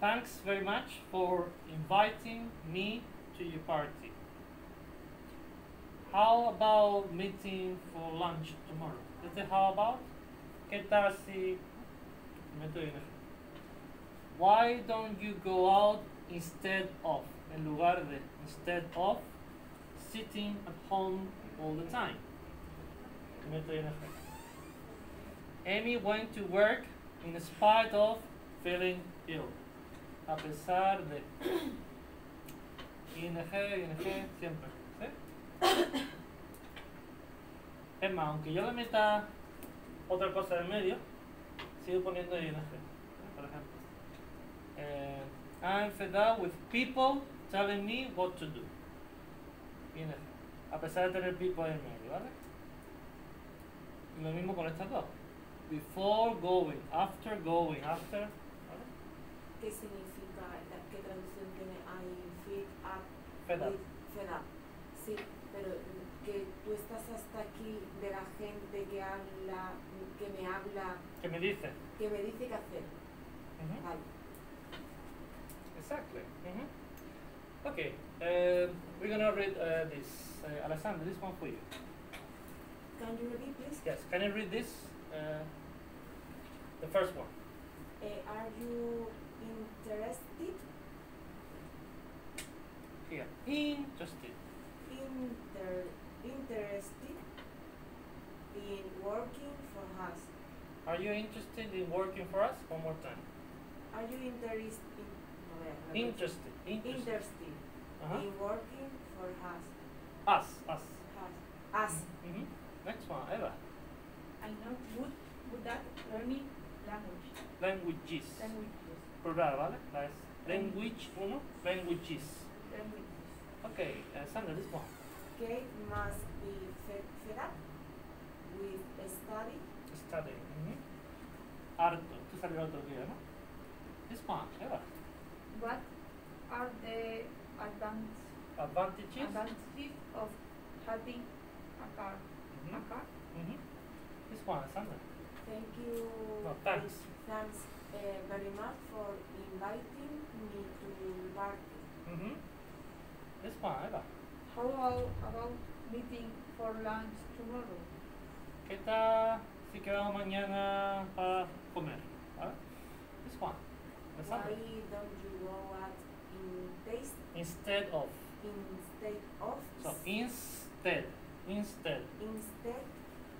Thanks very much for inviting me to your party. How about meeting for lunch tomorrow? Este how about? ¿Qué? Why don't you go out instead of? En lugar de instead of sitting at home all the time. Amy went to work in spite of feeling ill. A pesar de. ING, ING, siempre. ¿sí? Es más, aunque yo le meta otra cosa en medio, sigo poniendo ING. Por ejemplo. Eh, I'm fed up with people telling me what to do. A pesar de tener people en medio, ¿vale? Y lo mismo con estas dos. Before going, after going, after. ¿vale? ¿Qué significa, qué traducción tiene I feel up Fed up. fed up? Sí, pero que tú estás hasta aquí de la gente que habla, que me habla, ¿Qué me dice? que me dice qué hacer. Okay, uh, we're gonna read uh, this. Uh, Alessandro, this one for you. Can you repeat please? Yes, can you read this? Uh, the first one. Eh, are you interested Here. Interested. inter, interested in working for us? Are you interested in working for us? One more time. Are you interested in, a. Interested. Interested. Interested Uh-huh. in working for us? Us. Us. Us. Us. hmm Next one, Eva. I'm not good, good at learning language. Languages. Languages. Plural, ¿vale? Es language uno, languages. Languages. Okay, uh, Sandra, this one. Kate must be fed, fed up with study. Study. mhm. Harto. Tú salió otro día, ¿no? This one, Eva. What are the advan- Advantages. advantages of having a car? Mhm. A car? Mhm. This one, Sandra. Thank you. No, thanks. Thanks uh, very much for inviting me to your party. Mhm. This one, Eva. How about, about meeting for lunch tomorrow? ¿Qué tal si quedamos mañana para comer? ¿Vale? This one. Why don't you go out in taste Instead of. instead of So, instead. Instead. instead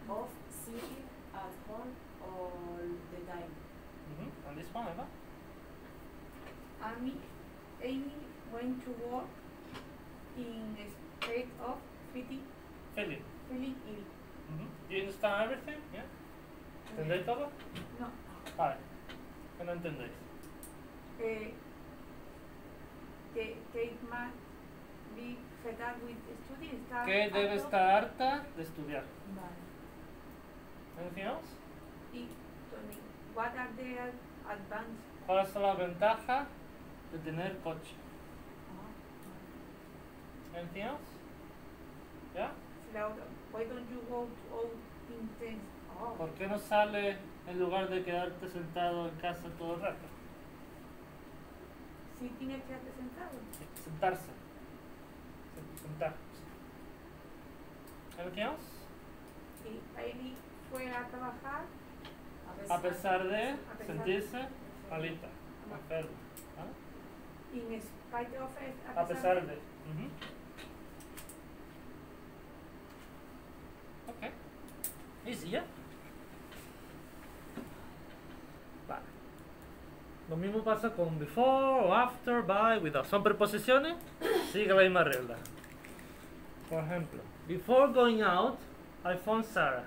of sitting at home all the time? Mhm. And this one, Eva. Amy, Amy went to work in a state of feeling, Feeling. feeling ill. Mhm. You understand everything? Yeah? ¿Entendéis todo? No. Vale. ¿Qué no entendéis? Eh, Que debe estar harta de estudiar. Vale. Anything else? Y, what are the ad- advantages? ¿Cuáles son las ventajas de tener coche? Anything else? La otra, why don't you go to all intense? Oh, ¿Por qué no sales en lugar de quedarte sentado en casa todo el rato? Sí tienes que quedarte sentado. Sentarse. Se- Sentar. Anything else? Y Ailey fue a trabajar A pesar de A pesar- sentirse malita, enferma. ¿ah? in spite of it, A pesar de. Ujú. Ok. Easy, ¿ya? Vale. Lo mismo pasa con before o after, by, without. Son preposiciones, <coughs> sigue la misma regla. Por ejemplo, before going out, I phoned Sarah.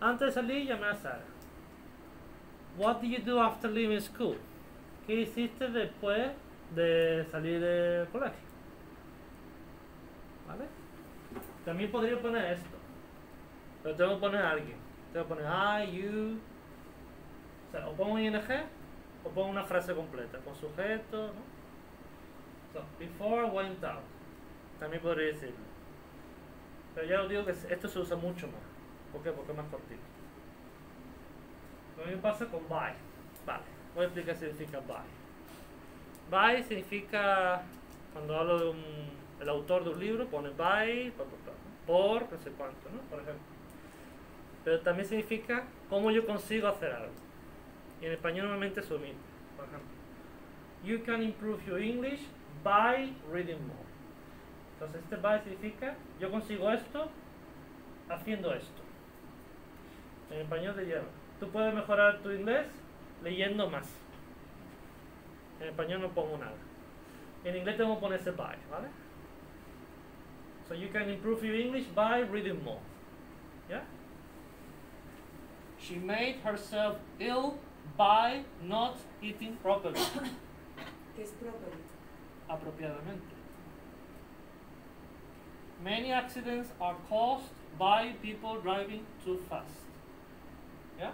Antes de salir, llamé a Sarah. What did you do after leaving school? ¿Qué hiciste después de salir del colegio? ¿Vale? También podría poner esto. Pero tengo que poner a alguien. Tengo que poner I, you. O sea, o pongo ing o pongo una frase completa con sujeto, ¿no? So, before I went out. También podría decirlo. Pero ya os digo que esto se usa mucho más. ¿Por qué? Porque es más cortito. Lo pasa con by. Vale, voy a explicar qué significa by. By significa, cuando hablo de autor de un libro, pone by, por, no sé cuánto, ¿no? Por ejemplo. Pero también significa cómo yo consigo hacer algo. En español normalmente se omite. Por ejemplo, you can improve your English by reading more. Entonces este by significa, yo consigo esto haciendo esto. En español te lleva. Tú puedes mejorar tu inglés leyendo más. En español no pongo nada. En inglés tengo que poner ese by, ¿vale? So you can improve your English by reading more. ¿Ya? She made herself ill by not eating properly. <coughs> Que es properly. apropiadamente. Many accidents are caused by people driving too fast. Yeah?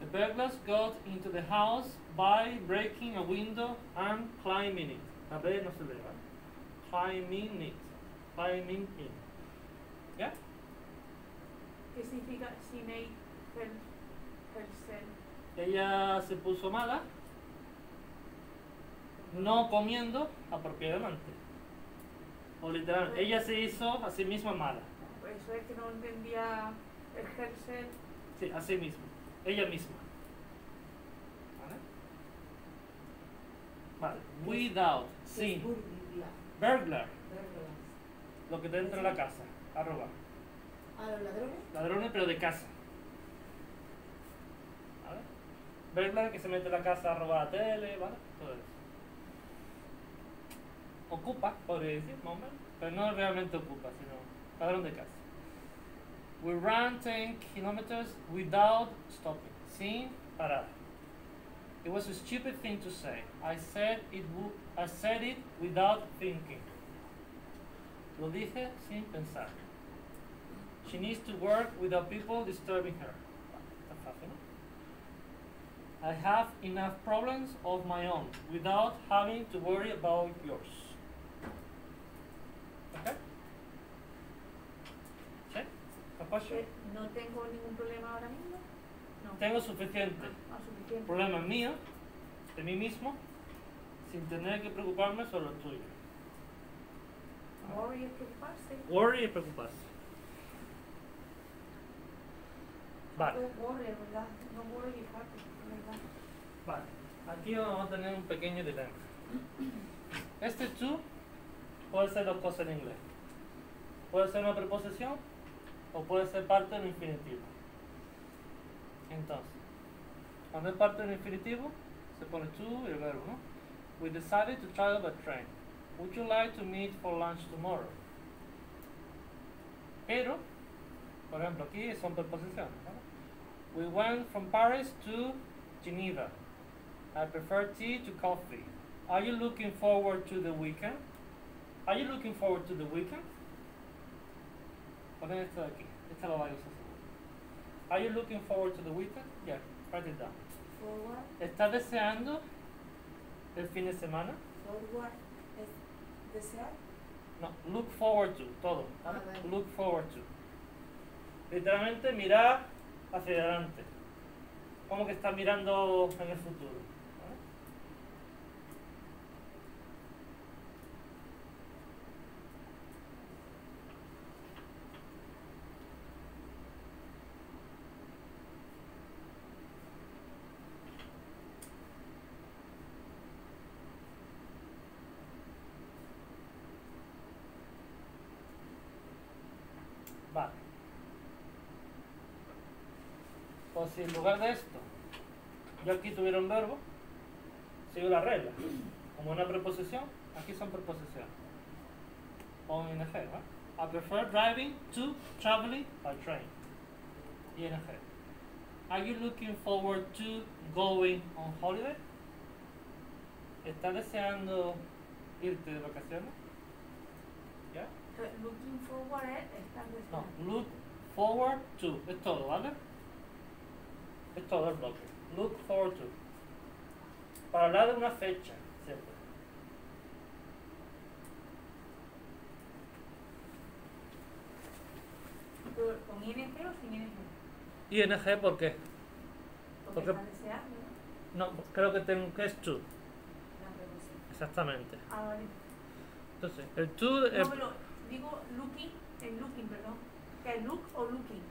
The burglars got into the house by breaking a window and climbing it. A ver, no se ve, ¿vale? Climbing it. Climbing in. ¿Ya? ¿Qué significa her, herself? Ella se puso mala no comiendo apropiadamente. O literalmente, ella se hizo a sí misma mala. Pues eso es que no entendía el herself. Sí, a sí misma. Ella misma. ¿Vale? Without, sin. burglar. Lo que te entra en la casa. A robar. ¿A los ladrones? Ladrones, pero de casa. ¿Vale? Burglar que se mete en la casa a robar la tele, ¿vale? Todo eso. Ocupa, podría decir, más o menos. Pero no realmente ocupa, sino ladrón de casa. We ran 10 kilometers without stopping. Sin parar. It was a stupid thing to say. I said it, I said it without thinking. Lo dije sin pensar. She needs to work without people disturbing her. Está fácil, ¿no? I have enough problems of my own without having to worry about yours. Okay? ¿Sí? ¿A? Que no tengo ningún problema ahora mismo. No. Tengo suficiente Ah, suficiente. problema mío, de mí mismo, sin tener que preocuparme sobre el tuyo. Worry es preocuparse. Worry es preocuparse. Vale. No worry, ¿verdad? No worry is happy. Vale, aquí vamos a tener un pequeño dilema. Este to puede ser dos cosas en inglés. Puede ser una preposición o puede ser parte del infinitivo. Entonces, cuando es parte del infinitivo, se pone to y el verbo, ¿no? We decided to travel by train. Would you like to meet for lunch tomorrow? Pero, por ejemplo, aquí son preposiciones. ¿vale? We went from Paris to Geneva. I prefer tea to coffee. Are you looking forward to the weekend? Are you looking forward to the weekend? Ponen esto aquí. Esta lo vais a usar seguro. Are you looking forward to the weekend? Yeah, write it down. Forward, ¿Estás deseando el fin de semana? forward es desear. No, look forward to, todo. Ah. Look forward to. Literalmente mirar hacia adelante. Como que estás mirando en el futuro. ¿vale? Vale. Si en lugar de esto, yo aquí tuviera un verbo, sigo la regla. Como una preposición, aquí son preposiciones. O ing, ¿no? I prefer driving to traveling by train. ing. Are you looking forward to going on holiday? ¿Estás deseando irte de vacaciones? ¿Ya? Looking forward es estar No, look forward to. Es todo, ¿vale? Es todo el bloque. Look forward to. Para hablar de una fecha, siempre. ¿Con ing o sin ing? ING, ¿por qué? Porque Porque-. ¿no? No, creo que tengo que es to. Exactamente. Ah, vale. Entonces, el to No, pero digo looking, el looking, perdón. ¿Que es look o looking?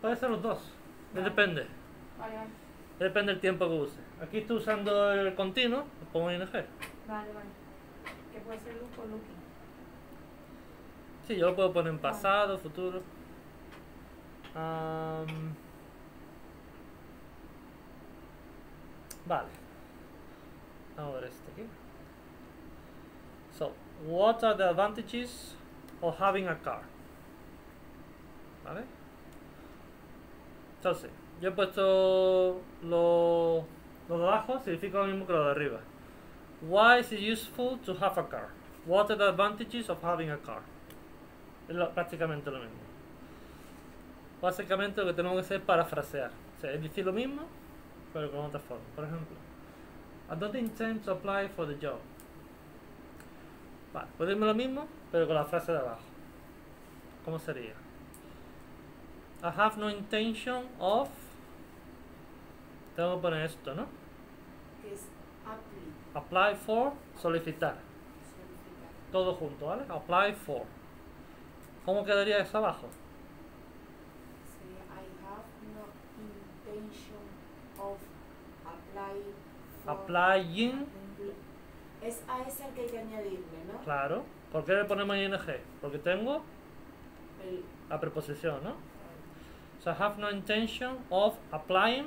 puede, ser los dos. Vale. Depende. Vale, vale. Depende del tiempo que use. Aquí estoy usando el continuo, le pongo ING. Vale, vale. Que puede ser look o looking. Sí, yo lo puedo poner en Vale. pasado, futuro. Am, vale. Vamos a ver este aquí. So, what are the advantages of having a car? ¿Vale? Entonces, yo he puesto lo, lo de abajo, significa lo mismo que lo de arriba. Why is it useful to have a car? What are the advantages of having a car? Es prácticamente lo mismo. Básicamente lo que tenemos que hacer es parafrasear. Es decir lo mismo, pero con otra forma. Por ejemplo, I don't intend to apply for the job. Vale, decirme lo mismo, pero con la frase de abajo. ¿Cómo sería? I have no intention of... Tengo que poner esto, ¿no? Es apply, Apply for, solicitar. solicitar. Todo junto, ¿vale? Apply for. ¿Cómo quedaría eso abajo? Sería I have no intention of applying for Applying, Es a ese el que hay que añadirle, ¿no? claro. ¿Por qué le ponemos ing? Porque tengo El, la preposición, ¿no? So I have no intention of applying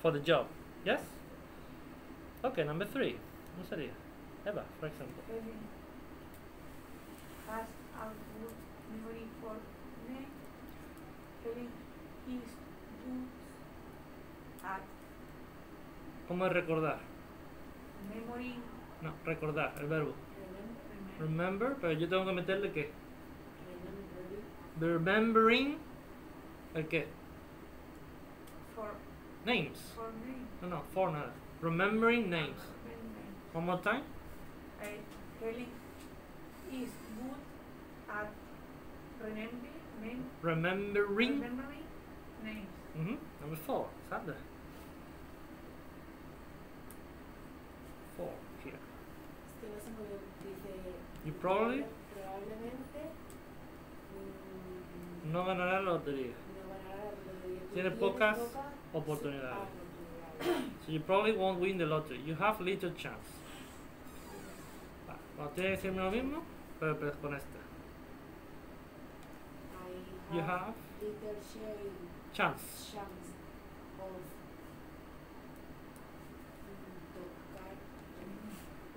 for the job. Yes? Okay, number three. ¿Cómo sería? Eva, for example. Kevin has a good memory for name. Kevin is good at ¿Cómo es recordar? memory. No, recordar, el verbo. remember, Remember, pero yo tengo que meterle qué? remembering, Remembering, ¿el qué? For, Names. for name. No, no, for nada. Remembering names. Remembering. One more time. Uh, Kelly is good at remembering name, Remembering. remembering names. Mhm, Number four. Exactly. Four here. Es que no sé muy bien, dice... You probably- Probablemente... mm, No ganará la lotería. no ganará la lotería. Tú Tiene pocas oportunidades. So you probably won't win the lottery. You have little chance. Vale, tienes que decirme lo mismo, pero, pero con esta. I You have little chance. chance of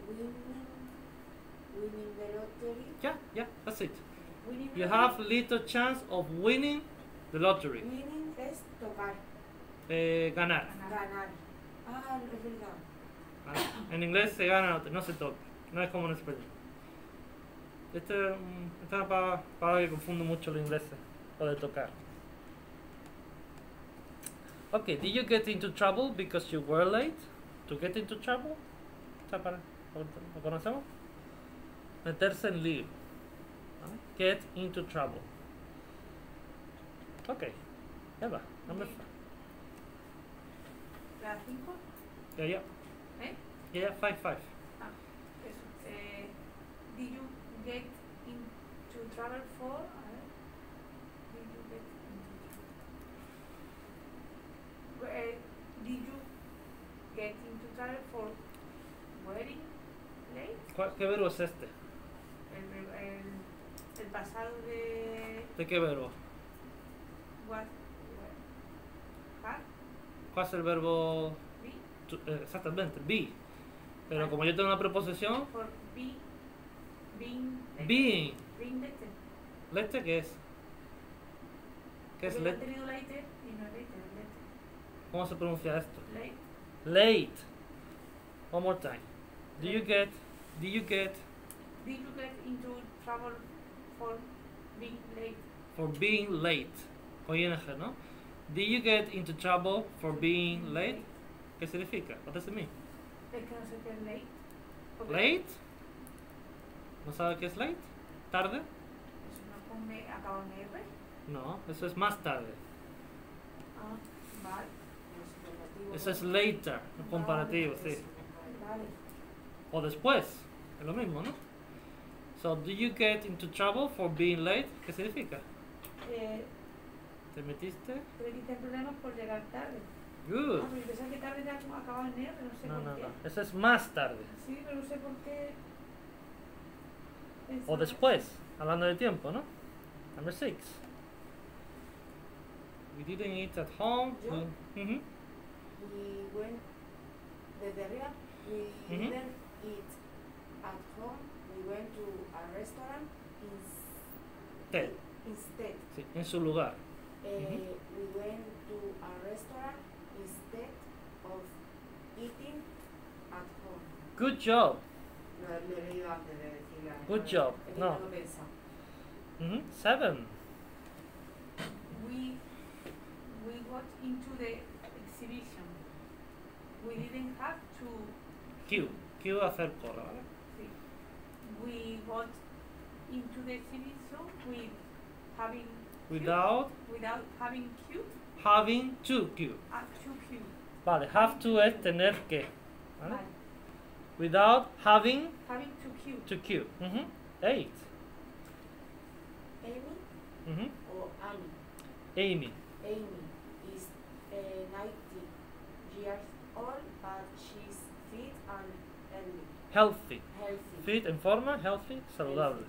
winning winning the lottery Yeah, yeah, that's it. Winning You have little chance of winning the lottery. winning es tocar Eh, ganar. ganar ah es verdad Ganar. En inglés se gana, no se toca. No es como en español. Este, esta es para, para que confundo mucho los ingleses. Lo de tocar. Okay, did you get into trouble because you were late? To get into trouble? ¿Está para- ¿Lo conocemos? Meterse en lío. Get into trouble. Okay, Number five. La 5. Yeah, yeah. ¿Eh? Yeah, five, five. Ah, eso. Eh, did you get into trouble for? A ver. Did you get into trouble? Eh, did you get into trouble for wearing late? ¿Cuál- ¿Qué verbo es este? El, el, el pasado de ¿De qué verbo? what? ¿Cuál es el verbo? be, to- eh, exactamente, be. Pero como yo tengo una preposición, for be, being late. being. Being late. ¿Lete qué es? ¿Qué es y no later, late. ¿Cómo se pronuncia esto? Late. Late. One more time. Do you get? Do you get Did you get into trouble for being late? for being late? Con ing, ¿no? Did you get into trouble for being late? ¿Qué significa? What does it mean? Es que no sé qué es late. Porque Late? ¿No sabe qué es late? ¿Tarde? Eso no pone, acaba en R. No, eso es más tarde. Ah, vale. Eso es later, un comparativo, sí. Vale. O después, es lo mismo, ¿no? So, do you get into trouble for being late? ¿Qué significa? Eh, ¿Te metiste? te metiste en problemas por llegar tarde. Good. Ah, pero yo pensaba que tarde ya como acaba en R, no sé No, por no, qué. no. Eso es más tarde. Sí, pero no sé por qué. O pensaba después, hablando de tiempo, ¿no? Number six. We didn't eat at home. Yo? We- Mhm. We went, desde arriba, we Mhm. didn't eat at home. We went to a restaurant Ted. ins- instead. Sí, en su lugar. Eh, We went to a restaurant instead of eating at home. Good job. Lo, lo he leído antes de decirla. Good job. No. tenido que pensar. Mhm. Seven. We we got into the exhibition. We didn't have to. Q. Q hacer cola, ¿vale? sí. We got into the exhibition with having queue- Without without having queue having to Q. at two queue. Vale, have to es tener que. ¿vale? Vale. Without having Having to queue. to Q. Mhm. Eight. Amy Mhm. or Annie? Amy. Amy is uh, 90 years old, but she's fit and healthy. Healthy. healthy. Fit en forma, healthy, saludable.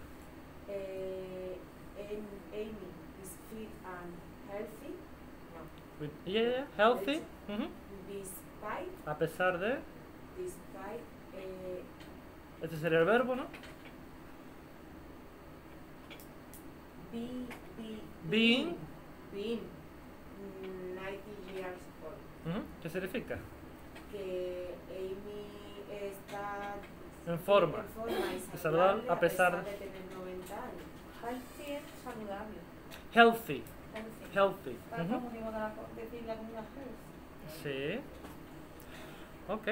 Eh, Am- Amy With, yeah, yeah, healthy. Mhm. Despite, A pesar de. despite, eh, Este sería el verbo, ¿no? be, be, Being. being 90 years old. Ujú. ¿Qué significa? Que Amy está En forma. en forma y saludable a pesar de tener 90 años. Healthy es saludable. Healthy. Healthy. Para la- la comida. Sí. Ok.